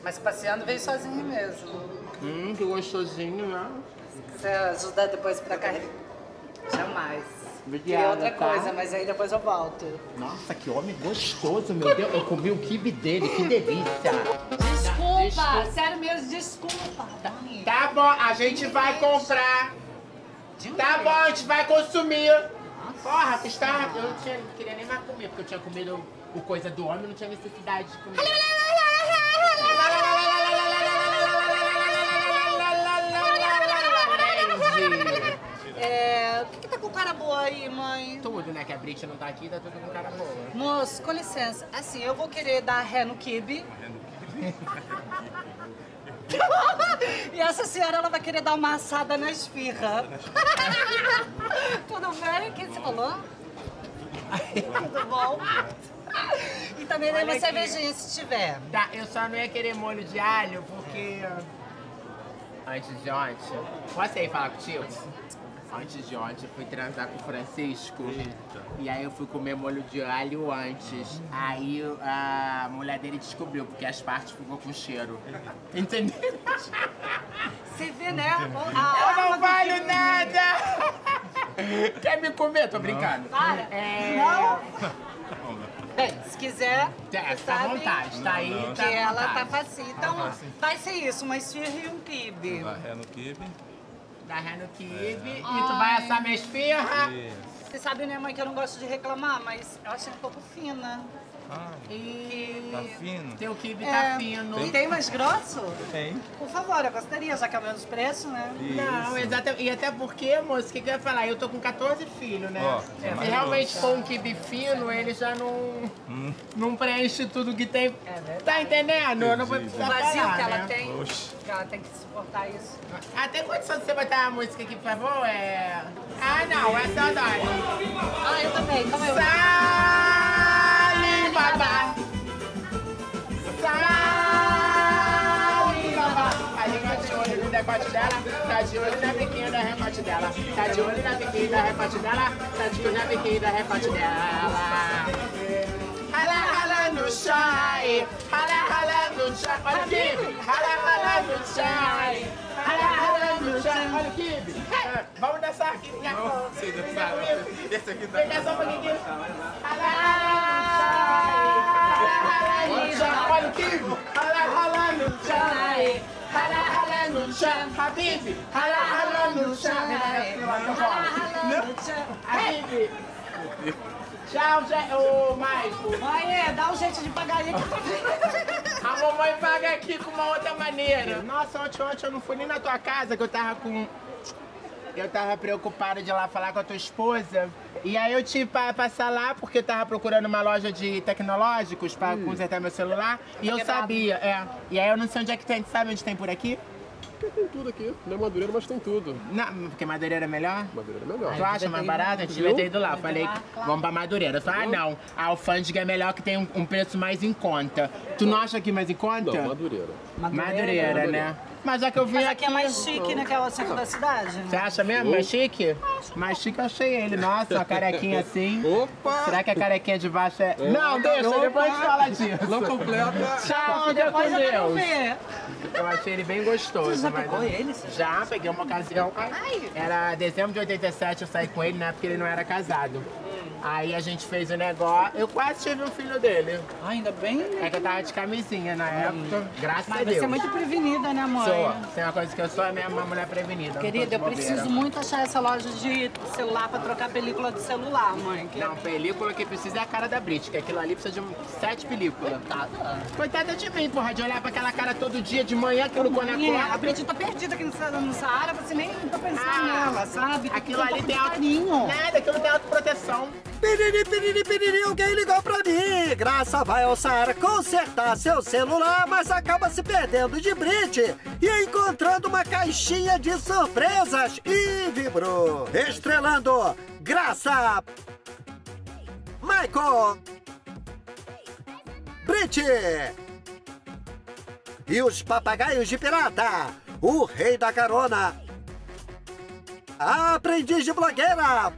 Mas passeando veio sozinho mesmo. Hum, que gostosinho, né? Você ajudar depois pra carregar? Jamais. Queria Obrigada, outra tá? coisa, mas aí depois eu volto. Nossa, que homem gostoso, meu Deus. Eu comi o kibe dele, que delícia. Desculpa, sério mesmo, desculpa. Tá bom, a gente vai comprar. Tá bom, a gente vai consumir. Porra, custava. Eu não, tinha, não queria nem mais comer, porque eu tinha comido o coisa do homem, não tinha necessidade de comer. É, o que, que tá com cara boa aí, mãe? Tudo, né? Que a Brit não tá aqui, tá tudo com cara boa. Moço, com licença. Assim, eu vou querer dar ré no kibe. e essa senhora, ela vai querer dar uma assada na esfirra. Tudo bem? O que você falou? Tudo bom? E também aqui. cervejinha, se tiver. Tá, eu só não ia querer molho de alho, porque... Antes de ontem... Posso ir falar contigo? Antes de ontem, eu fui transar com o Francisco. E aí eu fui comer molho de alho antes. Aí a mulher dele descobriu, porque as partes ficou com cheiro. Entendeu? Você vê, né? Eu não valho nada! Quer me comer? Tô brincando. Para. É... Não. Bem, se quiser, É, à sabe vontade, tá aí, que tá ela vontade. tá facinho. Então, vai ser isso, uma esfirra e um kibe. É no kibe. Dá ré no kibe e tu vai assar minha esfirra. Você sabe, né, mãe, que eu não gosto de reclamar, mas eu achei um pouco fina. Ah, E... tá fino. Teu kibe É, tá fino. Tem mais grosso? Tem. Por favor, eu gostaria, já que é o menos preço, né? Não, exatamente. E até porque, moço, o que, que eu ia falar? Eu tô com 14 filhos, né? Se é mais realmente for um kibe fino, ele já não, Hum. não preenche tudo que tem. tá entendendo? Eu não vou O precisar vazio falar, que ela né? tem, Oxe. que ela tem que suportar isso. Até condição de você botar a música aqui, por favor? É... Ah, não, essa eu adoro. Ah, eu também, calma aí. Sali decote dela, tá de olho na biquinha da recorte dela. Tá de olho na biquinha da recorte dela, tá de olho na biquinha da recorte dela. Rala, rala no chão, aí. rala, rala no chão. Olha aqui, rala, rala no chão, aí. rala, rala no chão. Olha aqui, É, vamos dançar aqui. Não sei dançar, não. Esse aqui tá- Vem dançar um pouquinho. Rala, rala no chão. Olha aqui, rala, rala no chão, aí. Rala, rala no chão. Habib, rala, rala no chão. Habib. Tchau, Zé. Ô, Maico. Mãe, é, dá um jeito de pagar aí. A mamãe paga aqui com uma outra maneira. Nossa, ontem, ontem eu não fui nem na tua casa que eu tava com. Eu tava preocupada de ir lá falar com a tua esposa. E aí eu tive pra passar lá porque eu tava procurando uma loja de tecnológicos pra consertar meu celular. E eu quebrado. sabia, é. E aí eu não sei onde é que tem. Sabe onde tem por aqui? Tem tudo aqui. Não é Madureira, mas tem tudo. Não, porque Madureira é melhor? Madureira é melhor. Tu acha mais barato? A gente devia ter ido lá. Eu Falei, vamos pra Madureira. Eu falei, ah, não. A Alfândega é melhor que tem um, um preço mais em conta. Tu não acha aqui mais em conta? Não, Madureira. Madureira, né? Mas já que eu vim Mas aqui... aqui é mais chique, né, que é o centro da cidade. Você acha mesmo? Mais chique? Mais chique eu achei ele. Nossa, uma carequinha assim. Opa! Será que a carequinha de baixo é... É. Não, deixa, Opa! depois a gente fala disso. Não completa. Tchau, fica com Deus. ver. Eu achei ele bem gostoso. Você já mas- pegou ele? Já, peguei uma ocasião. Era dezembro de 87, eu saí com ele, né? Porque ele não era casado. Aí a gente fez o negócio. Eu quase tive um filho dele. Ah, ainda bem, né? É que eu tava de camisinha na época. Graças a Mas Deus. você é muito prevenida, né, mãe? Sou. Tem uma coisa que eu sou, é minha uma mulher prevenida. Querida, eu preciso muito achar essa loja de celular pra trocar película de celular, mãe. Que Não, película que precisa é a cara da Brit, que aquilo ali precisa de um, sete películas. Coitada de mim, porra, de olhar pra aquela cara todo dia de manhã, aquilo quando É, a. Brit tá perdida aqui no Sa- no Saara, você nem tá pensando Ah, nela, sabe? Aquilo ali tem de auto... carinho. Nada, aquilo tem autoproteção. Piriri, piriri, piriri, alguém ligou pra mim. Graça vai ao Saara consertar seu celular, mas acaba se perdendo de brinde e encontrando uma caixinha de surpresas e vibrou. Estrelando Graça, Michael, Brit e os papagaios de pirata, o rei da carona, aprendiz de blogueira,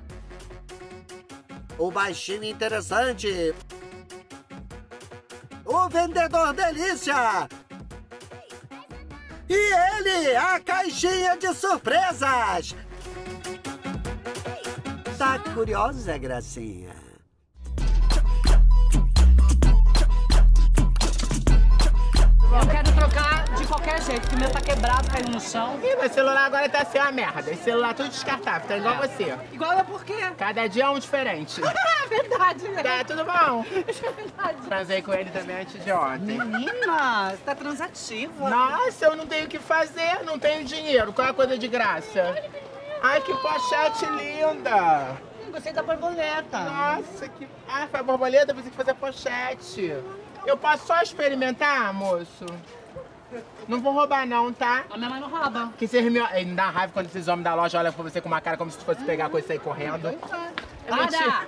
o baixinho interessante, o vendedor delícia e ele, a caixinha de surpresas. Tá curiosa, gracinha? Eu quero trocar de qualquer jeito, porque o meu tá quebrado, caiu no chão. Ih, meu celular agora tá assim uma merda. Esse celular tudo descartável, tá igual você. Igual é por quê? Cada dia é um diferente. verdade, né? Tá, tudo bom? Isso é verdade. Transei com ele também antes de ontem. Menina, você tá transativa. Nossa, eu não tenho o que fazer, não tenho dinheiro. Qual é a coisa de graça? Ai, que pochete linda! Hum, Gostei da borboleta. Nossa, que... Ah, foi a borboleta, pensei que fazer pochete. Eu posso só experimentar, moço? Não vou roubar não, tá? A minha mãe não rouba. Que vocês me... Me dá raiva quando esses homens da loja olham pra você com uma cara como se fosse pegar a coisa e sair correndo. É mentira.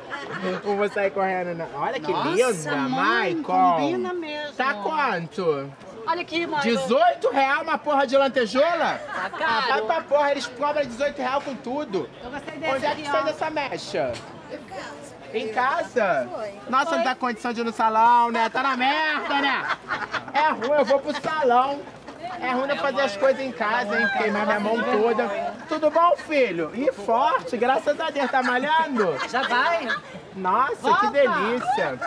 Não vou sair correndo, não. Olha que Nossa, linda, mãe, Michael. combina mesmo. Tá quanto? Olha aqui, mãe. 18 real uma porra de lantejoula? Tá Ah, caro. vai pra porra, eles cobram 18 real com tudo. Eu gostei desse Onde é aqui, que ó. fez essa mecha? Em casa? Nossa, não dá condição de ir no salão, né? Tá na merda, né? É ruim, eu vou pro salão. É ruim eu fazer as coisas em casa, hein? Queimar minha mão toda. Tudo bom, filho? E forte, graças a Deus. Tá malhando? Já vai? Nossa, que delícia.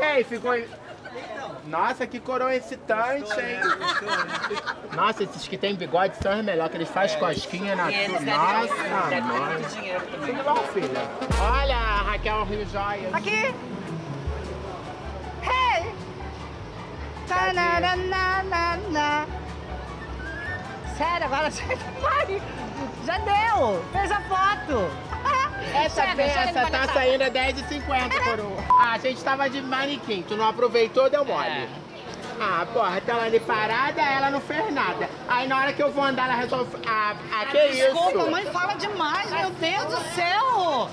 Ei, ficou... Nossa, que coroa excitante, hein? Nossa, esses que tem bigode são os melhores, que eles fazem cosquinha na tua. Nossa, também. Tudo bom, filha? Olha Raquel Rio Joias. Aqui. Hey! Tananana. Sério, agora. Já deu. Fez a foto. Essa Chega, chega peça de tá saindo a 10,50, coroa. Ah, a gente tava de manequim, tu não aproveitou, deu mole. Ah, porra, tá ali parada, ela não fez nada. Aí na hora que eu vou andar, ela resolve... Ah, ah que Desculpa, isso? mãe fala demais, meu Deus do céu!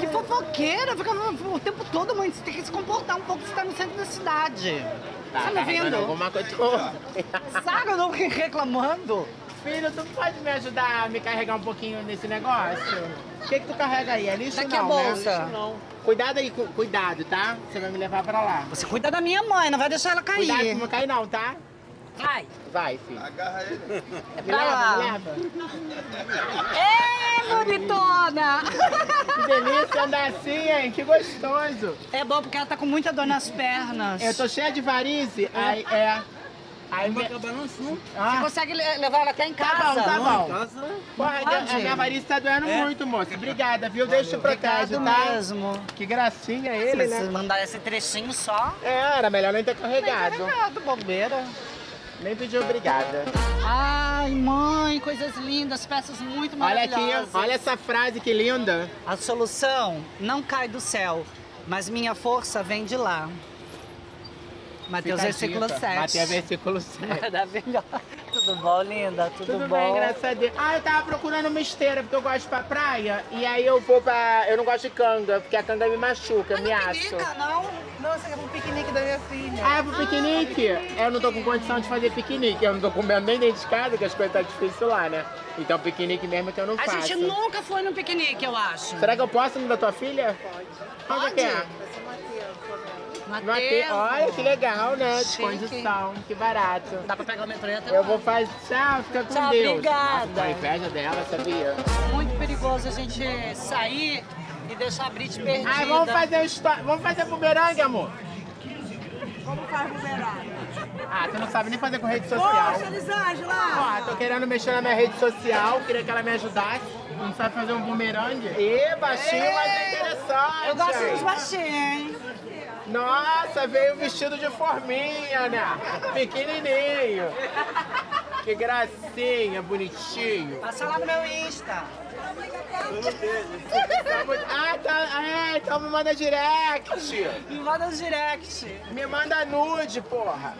Que fofoqueira, fica o tempo todo, mãe. Você tem que se comportar um pouco, você tá no centro da cidade. Tá Tá me carregando ouvindo? alguma coisa. Sabe, eu não fiquei reclamando. Filho, tu pode me ajudar a me carregar um pouquinho nesse negócio? O que que tu carrega aí? É lixo Daqui não, a bolsa. né? Lixo não. Cuidado aí, cu- cuidado, tá? Você vai me levar pra lá. Você cuida da minha mãe, não vai deixar ela cair. Cuidado pra não cair não, tá? Vai. Vai, filho. Agarra ele. Me pra leva, lá. me leva. Ê, bonitona! Que delícia andar assim, hein? Que gostoso. É bom porque ela tá com muita dor nas pernas. Eu tô cheia de varize, aí é... Aí me... Você Ah, consegue le- levar ela até em tá casa? bom, tá bom. Porra, Pode? a minha varize tá doendo muito, moço. Obrigada, viu? Deus te protege, tá? mesmo. Que gracinha ele, né? mandar esse trechinho só. É, era melhor nem ter carregado. Obrigado, bobeira. Nem pedi obrigada. Ai, mãe, coisas lindas, peças muito Olha aqui, maravilhosas. olha essa frase que linda. A solução não cai do céu, mas minha força vem de lá. Mateus a versículo dica. 7. Mateus versículo 7. Maravilhosa. Tudo bom, linda? Tudo, Tudo bom? bem, graças a Deus. Ah, eu tava procurando uma esteira, porque eu gosto de ir pra praia. E aí eu vou pra... Eu não gosto de canga, porque a canga me machuca, me acho. Pica, não? Nossa, é um piquenique da minha filha. Ah, é pro piquenique? Eu não tô com condição de fazer piquenique. Eu não tô comendo nem dentro de casa, porque as coisas tá difícil lá, né? Então piquenique mesmo que eu não A faço. gente nunca foi no piquenique, eu acho. Será que eu posso no da tua filha? Pode. Onde é que é? Mateus. Mateus. Olha que legal, né? De condição, que barato. Dá pra pegar o metrô e até Eu vou fazer. Tchau, fica com Tchau, Deus. obrigada. Nossa, tô inveja dela, sabia? Muito perigoso a gente sair e deixar a Brit perdida. Ai, vamos fazer o histó- Vamos fazer bumerangue, amor? Como faz bumerangue? Ah, tu não sabe nem fazer com rede social. Poxa, Elisângela! Ó, tô querendo mexer na minha rede social, queria que ela me ajudasse. Não sabe fazer um bumerangue? Ê, baixinho, mas é interessante. Eu gosto dos baixinhos, hein? Nossa, veio vestido de forminha, né? Pequenininho. Que gracinha, bonitinho. Passa lá no meu Insta. Ah, tá. Ah, então me manda direct. Me manda direct. Me manda nude, porra.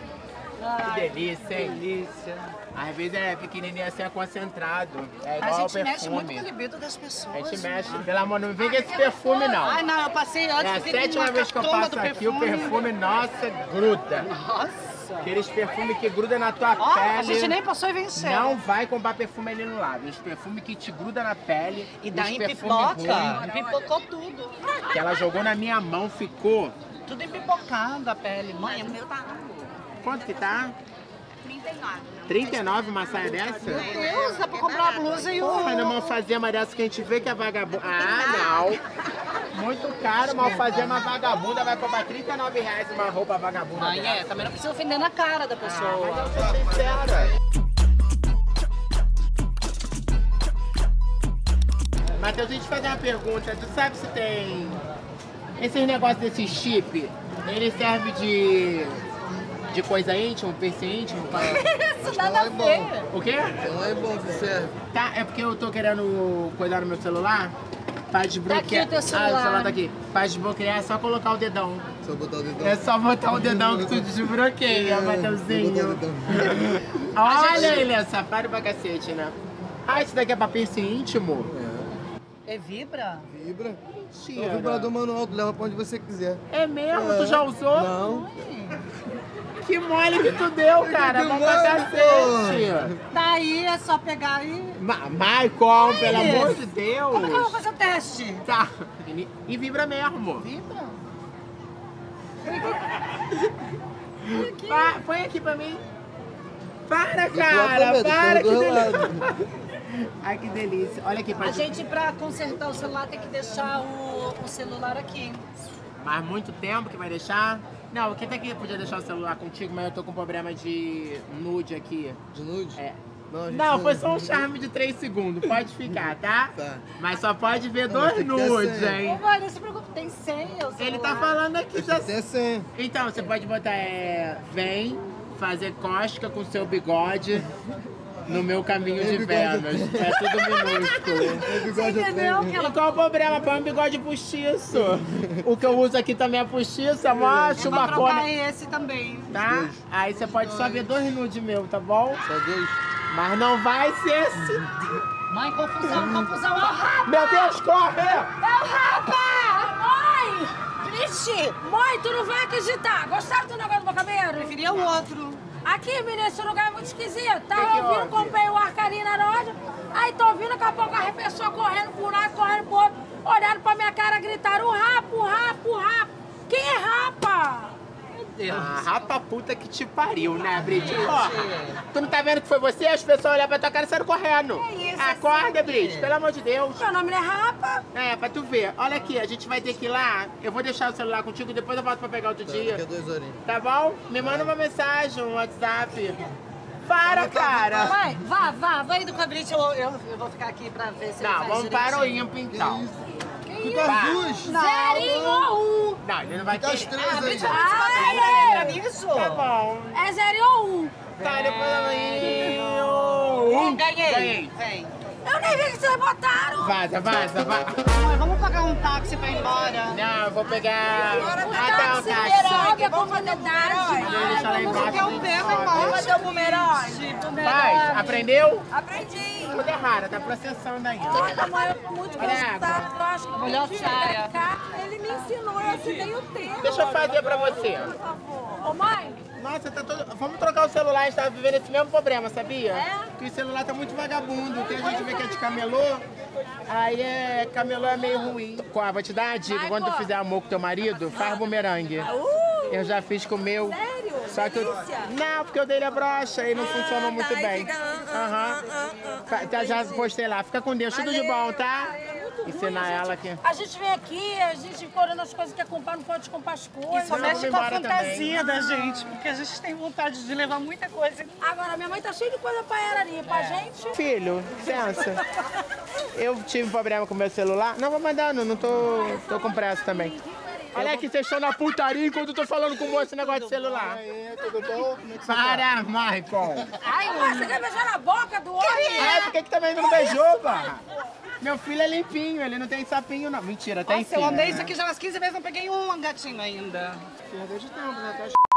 Que Ai, delícia, hein? delícia. Às vezes é pequenininho assim, é concentrado. É A igual ao gente mexe muito com o libido das pessoas. A gente né? mexe. Pelo amor, não vem com esse perfume, não. Ai, não, eu passei antes É a vi sétima uma vez que eu passo aqui, o perfume, nossa, gruda. Nossa. Aqueles perfumes que grudam na tua Ó, pele. a gente nem passou e venceu. Não vai comprar perfume ali no lado. Os perfumes que te grudam na pele. E dá os em perfume pipoca. ruim, Pipocou tudo. Que ela jogou na minha mão, ficou. Tudo empipocado a pele. Mãe, é O meu tá Quanto que tá? 39. 39 uma saia dessa? Meu Deus, dá pra comprar a blusa e o... Porra, não alfazema dessa que a gente vê que é vagabunda. Ah, não. Muito caro, uma alfazema vagabunda vai cobrar 39 reais uma roupa vagabunda. Dessa. é, também não precisa ofender na cara da pessoa. Ah, mas eu sou sincera. Matheus, deixa eu te fazer uma pergunta. Tu sabe se tem. Esses negócios desse chip, ele serve de. De coisa íntima, piercing íntimo? Pra... Isso nada a ver. O quê? Não é bom que serve. Tá, é porque eu tô querendo cuidar no meu celular. Pra desbloquear. Tá aqui o teu Ah, celular. o celular tá aqui. Pra desbloquear é só colocar o dedão. Só botar o dedão. É só botar o dedão que tu desbloqueia, É, Matheusinho. botar o dedão. Olha ele, é safado pra cacete, né? Ah, isso daqui é pra piercing íntimo? É vibra? Vibra. Mentira. É o vibrador manual, tu leva pra onde você quiser. É mesmo? É. Tu já usou? Não. Que mole que tu deu, cara. Bom pra cacete. Tá aí, é só pegar e... Ma Maicon, pelo amor de Deus. Como é que eu vou fazer o teste? Tá. E vibra mesmo. Vibra? Pa- põe aqui pra mim. Para, cara. Para, que delícia. Ai, que delícia. Olha aqui, A pra gente, pra consertar o celular, tem que deixar o, o celular aqui. Mas muito tempo que vai deixar? Não, o que tem que podia deixar o celular contigo, mas eu tô com problema de nude aqui. De nude? É. Não, Não, foi só um charme de 3 segundos. Pode ficar, tá? Tá. Mas só pode ver Não, dois nudes. Ô, hein? mãe, não se preocupe, tem senha o celular. Ele tá falando aqui já. Tem senha. Então, você pode botar é. Vem fazer cosca com seu bigode no meu caminho de Vênus. É tudo minúsculo. É bigode Entendeu? E qual o problema? Põe um bigode postiço. O que eu uso aqui também é postiço, é mó Eu vou chubacona. trocar esse também. Tá? Aí você pode só ver dois nudes meu, tá bom? Só dois. Mas não vai ser esse. Mãe, confusão, confusão. Ó, rapa! Meu Deus, corre! É o Rapa! Mãe! Vixe! Mãe, tu não vai acreditar! Gostaram do negócio do bocabeiro? Preferia o outro. Aqui, menina, esse lugar é muito esquisito. Tava Que que ouvindo, houve? comprei o arcarinho na loja. Aí tô ouvindo, daqui a pouco a pessoa correndo por um lado, correndo pro outro. Olharam pra minha cara, gritaram, o rapa, o rapa, o rapa. Quem é rapa? Deus. Ah, rapa puta que te pariu, né, Brit? Porra, tu não tá vendo que foi você? As pessoas olham pra tua cara e saíram correndo. É isso, Acorda, assim. Brit, pelo amor de Deus. Meu nome não é Rapa. É, pra tu ver. Olha aqui, a gente vai ter que ir lá. Eu vou deixar o celular contigo, depois eu volto pra pegar outro Tá, dia. duas horinhas. Tá bom? Me manda uma mensagem, um WhatsApp. Para, cara! Vai, vá, vá, vai indo com a Brit, eu, eu, eu vou ficar aqui pra ver se ele Não, faz vamos para o direitinho. ímpio então. Vai. as duas. Zerinho ou um? Não, ele não vai Fica as três Ah, aí. Vai entrar nisso? Tá bom. É zerinho ou um? Tá, depois eu... Um, ganhei. Ganhei. Vem. Eu nem vi que vocês botaram. Vaza, vaza, vaza. Mãe, vamos pagar um táxi pra ir embora. Não, eu vou pegar... O Ah, tá, um táxi táxi. comunidade. Vou deixar lá Vamos ver embaixo. o pé, vai embora. Fazer o bumerangue. Faz, aprendeu? Aprendi. Tudo errado, tá processando ainda. Toda mãe é muito Olha a gostado. Eu acho que Melhor eu saia. Ele me ensinou, eu assinei o termo. Deixa eu fazer pra você. Por favor. Ô, mãe, Nossa, tá todo... Vamos trocar o celular, a gente tava vivendo esse mesmo problema, sabia? É? Que o celular tá muito vagabundo. Tem gente que vê que é de camelô, aí é... camelô é meio ruim. Qual, vou te dar a dica, quando tu pô. fizer amor com teu marido, faz bumerangue. Uh, Eu já fiz com o meu. Sério? Só que eu... Não, porque o dele é broxa e não funcionou muito tá, aí bem. ah, ah, Aham. ah, ah, Tá, tá, já postei lá. Fica com Deus, tudo de bom, tá? É muito ruim, Ensinar a gente- ela aqui. A gente vem aqui, a gente fica olhando as coisas que quer comprar, não pode comprar as coisas. Só Não, mexe com a fantasia da gente, porque a gente tem vontade de levar muita coisa. Agora, minha mãe tá cheia de coisa pra ela ali, pra gente. Filho, licença. Eu tive problema com meu celular. Não, vou mandando, não tô, tô com pressa também. Olha aqui, vocês estão na putaria enquanto eu tô falando com o moço esse negócio de celular. Aí, tudo bom? Como é que você tá? Para, Michael. Ai, você quer beijar na boca do homem? É, por que, que também não beijou, pá? Meu filho é limpinho, ele não tem sapinho, não. Mentira, tem Nossa, sim. eu andei né? isso aqui já umas 15 vezes, não peguei um gatinho ainda. Perdeu é de tempo, né? Tá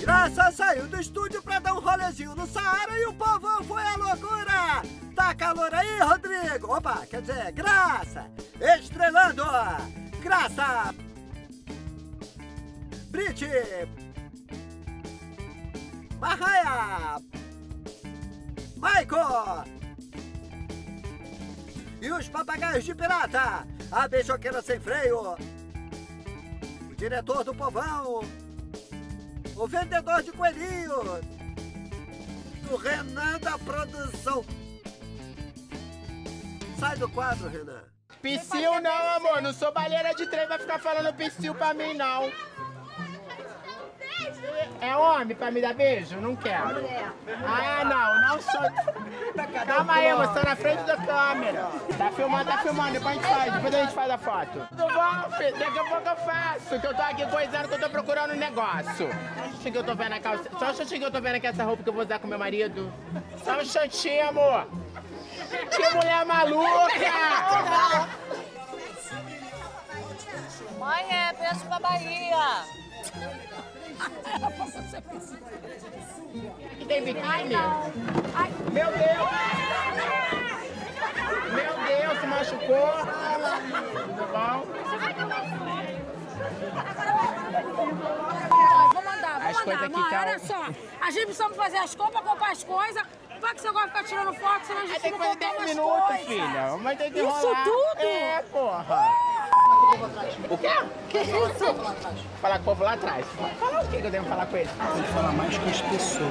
graça saiu do estúdio pra dar um rolezinho no Saara e o povão foi a loucura! Tá calor aí, Rodrigo? Opa, quer dizer, graça! Estrelando! Graça! Brit! Marraia! Maico! E os papagaios de pirata! A beijoqueira sem freio! O diretor do povão! O vendedor de coelhinhos! O Renan da produção! Sai do quadro, Renan! Psyu não, amor. Não sou baleira de trem, vai ficar falando psyu pra mim, não. É homem pra me dar beijo? Não quero. Ah, não, não sou. Calma aí, você tá na frente da câmera. Tá filmando, tá filmando, depois a gente faz, depois a gente faz a foto. Tudo bom, filho? Daqui a pouco eu faço, que eu tô aqui coisando que eu tô procurando um negócio. Só que eu tô vendo a calça. Só um instantinho que eu tô vendo aqui essa roupa que eu vou usar com meu marido. Só um instantinho, amor. Que mulher maluca! Mãe, é beijo pra Bahia. Aqui tem biquíni? Meu Deus! Meu Deus, se machucou? Tudo bom? Vou mandar, vou mandar. Mãe, o- olha só. A gente precisa fazer as compras, comprar as coisas. Vai que você gosta de ficar tirando foto, senão a gente Tem não que fazer compra 10 umas minutos, coisas. filha. Mas tem que Isso enrolar. tudo? É, porra. O quê? Que isso? Falar com o povo lá atrás. Falar o que eu devo falar com ele? Tem que falar mais com as pessoas.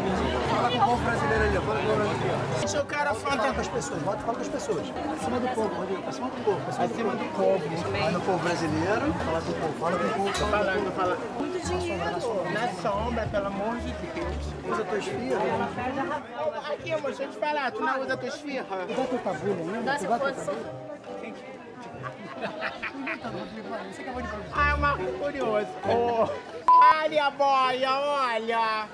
Fala com o povo brasileiro ali, fala com o brasileiro. O cara Fala com as pessoas, bota fala com as pessoas. Acima do povo, Rodrigo, acima do povo. Acima do povo. Vai no povo brasileiro, fala com o povo, fala com o povo. Tô falando, falando. Muito dinheiro. Na sombra, pelo amor de Deus. Usa tua esfirra. Aqui, amor, deixa eu te falar. Tu não usa tua esfirra? Tu com agulha ainda? Tu vai com agulha? Ah, é uma curioso. Oh. Olha, boia, olha.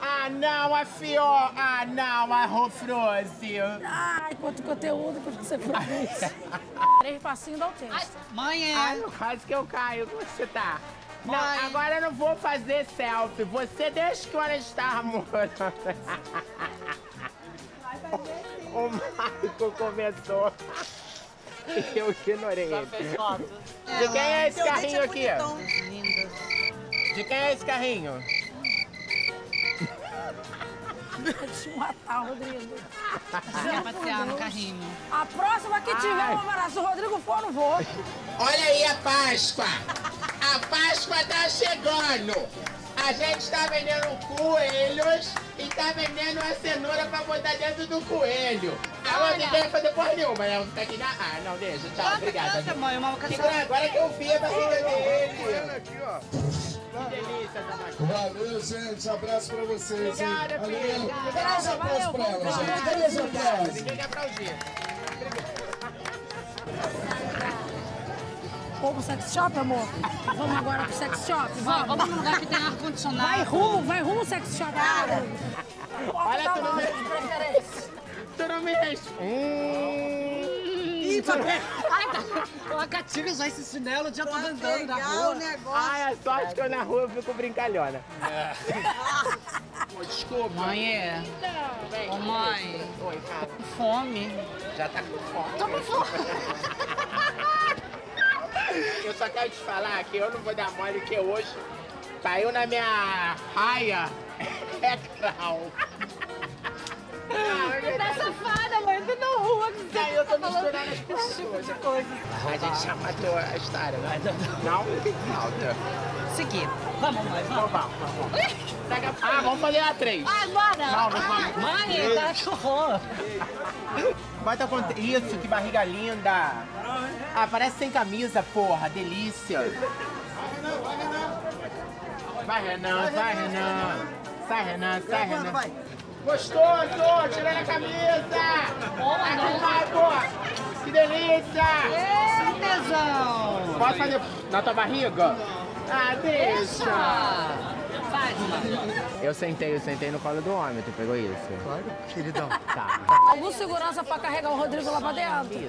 Ah, não, a Fio. Ah, não, a Rofrose. Ai, quanto conteúdo que você produz. Três passinhos dá o texto. Mãe, é. Ai, quase que eu caio. Como você tá? Não, Mãe. agora eu não vou fazer selfie. Você deixa que hora está, amor. O Marco começou. E eu ignorei ele. De quem é esse carrinho aqui? De quem é esse carrinho? Deixa eu matar o Rodrigo. Quer passear no carrinho. A próxima que tiver, vou mandar. Se o Rodrigo for, não vou. Olha aí a Páscoa! A Páscoa tá chegando! A gente tá vendendo coelhos e tá vendendo a cenoura pra botar dentro do coelho. Agora Olha. ninguém vai fazer porra nenhuma, né? Vou ficar aqui na... Ah, não, deixa. Tchau, obrigada. canta, mãe, uma Que canção. gra- Agora que eu vi a barriga dele. Aqui, ó. Que delícia. Valeu, gente. Abraço pra vocês. Obrigada, filho. Dá uns aplausos pra ela, gente. Cadê os aplausos? Ninguém quer Vamos pro sex shop, amor? Vamos agora pro sex shop? Vamos, Vamos. num lugar que tem ar-condicionado. Vai rumo, vai rumo ao sex shop. Olha, tá tu não me... de preferência. Tu não me responde. Ih, tá bem. Ai, tá. A Catinga já esse chinelo, já tá andando na rua. Ai, a sorte que eu na rua eu fico brincalhona. Pô, desculpa. Mãe, é. Vem. Ô, mãe. Oi, cara. Com fome. Já tá com fome. Tô com fome. Eu só quero te falar que eu não vou dar mole que hoje caiu na minha raia. É crau. Tá safada, mãe. Tô na rua. que você Aí eu tô tá falando misturando as tipo pessoas. de coisa. A gente já matou a história, né? Não? Falta. Seguir. Vamos, mãe, Então vamos. vamos, vamos. Pega- Ah, vamos fazer a três. Ai, bora. Não, não vamos. Mãe, tá horror. Bota. Isso, que barriga linda. Ah, parece sem camisa, porra. Delícia. Vai, Renan, vai, Renan. Sai, Renan, sai, Renan. Vai. Gostoso! Tirando a camisa! Arrumado! Que delícia! Ei, tesão. Pode fazer na tua barriga? Ah, deixa! Eu sentei, eu sentei no colo do homem, tu pegou isso? Claro, queridão. Tá. Algum segurança pra carregar o Rodrigo lá pra dentro?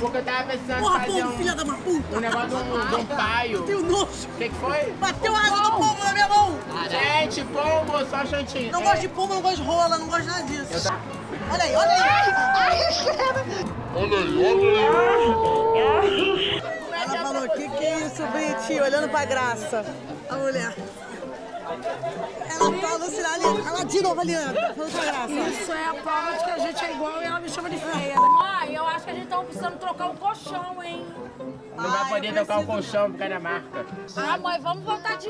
Porque eu tava pensando Porra, fazer povo, um, filha da uma puta! um negócio de um, de um paio. Tenho nojo! O que, que foi? Bateu a água do povo na minha mão! Gente, pombo, só chutinho. Não É. gosto de pomba, não gosto de rola, não gosto de nada disso. Olha aí, olha aí. Ai, Olha aí, olha aí. Ela falou, que que é isso, Brit? Olhando pra graça. A mulher. Ela alucinada ali. Ela de novo falando pra graça. Isso é a prova de que a gente é igual e ela me chama de feia. Mãe, eu acho que a gente tá precisando trocar um colchão, hein? Não vai poder tocar o colchão por causa da marca. Ah, mãe, vamos voltar de...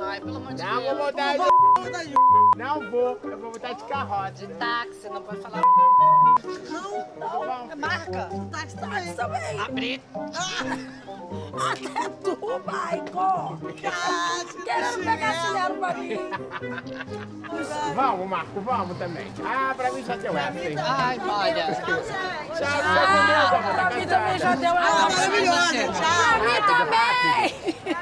Ai, pelo amor de Não vou voltar de... Não vou, eu vou voltar de carroça. De táxi, não pode falar. Não, não. É marca. Táxi também. também. Abrir. Até tu, Michael. Querendo pegar chinelo pra mim. Vamos, Marco, vamos também. Ah, pra mim já deu essa, hein? Ai, olha. Tchau, Ah, tchau, pra mim também já deu Ah, ela. maravilhosa. Pra mim também.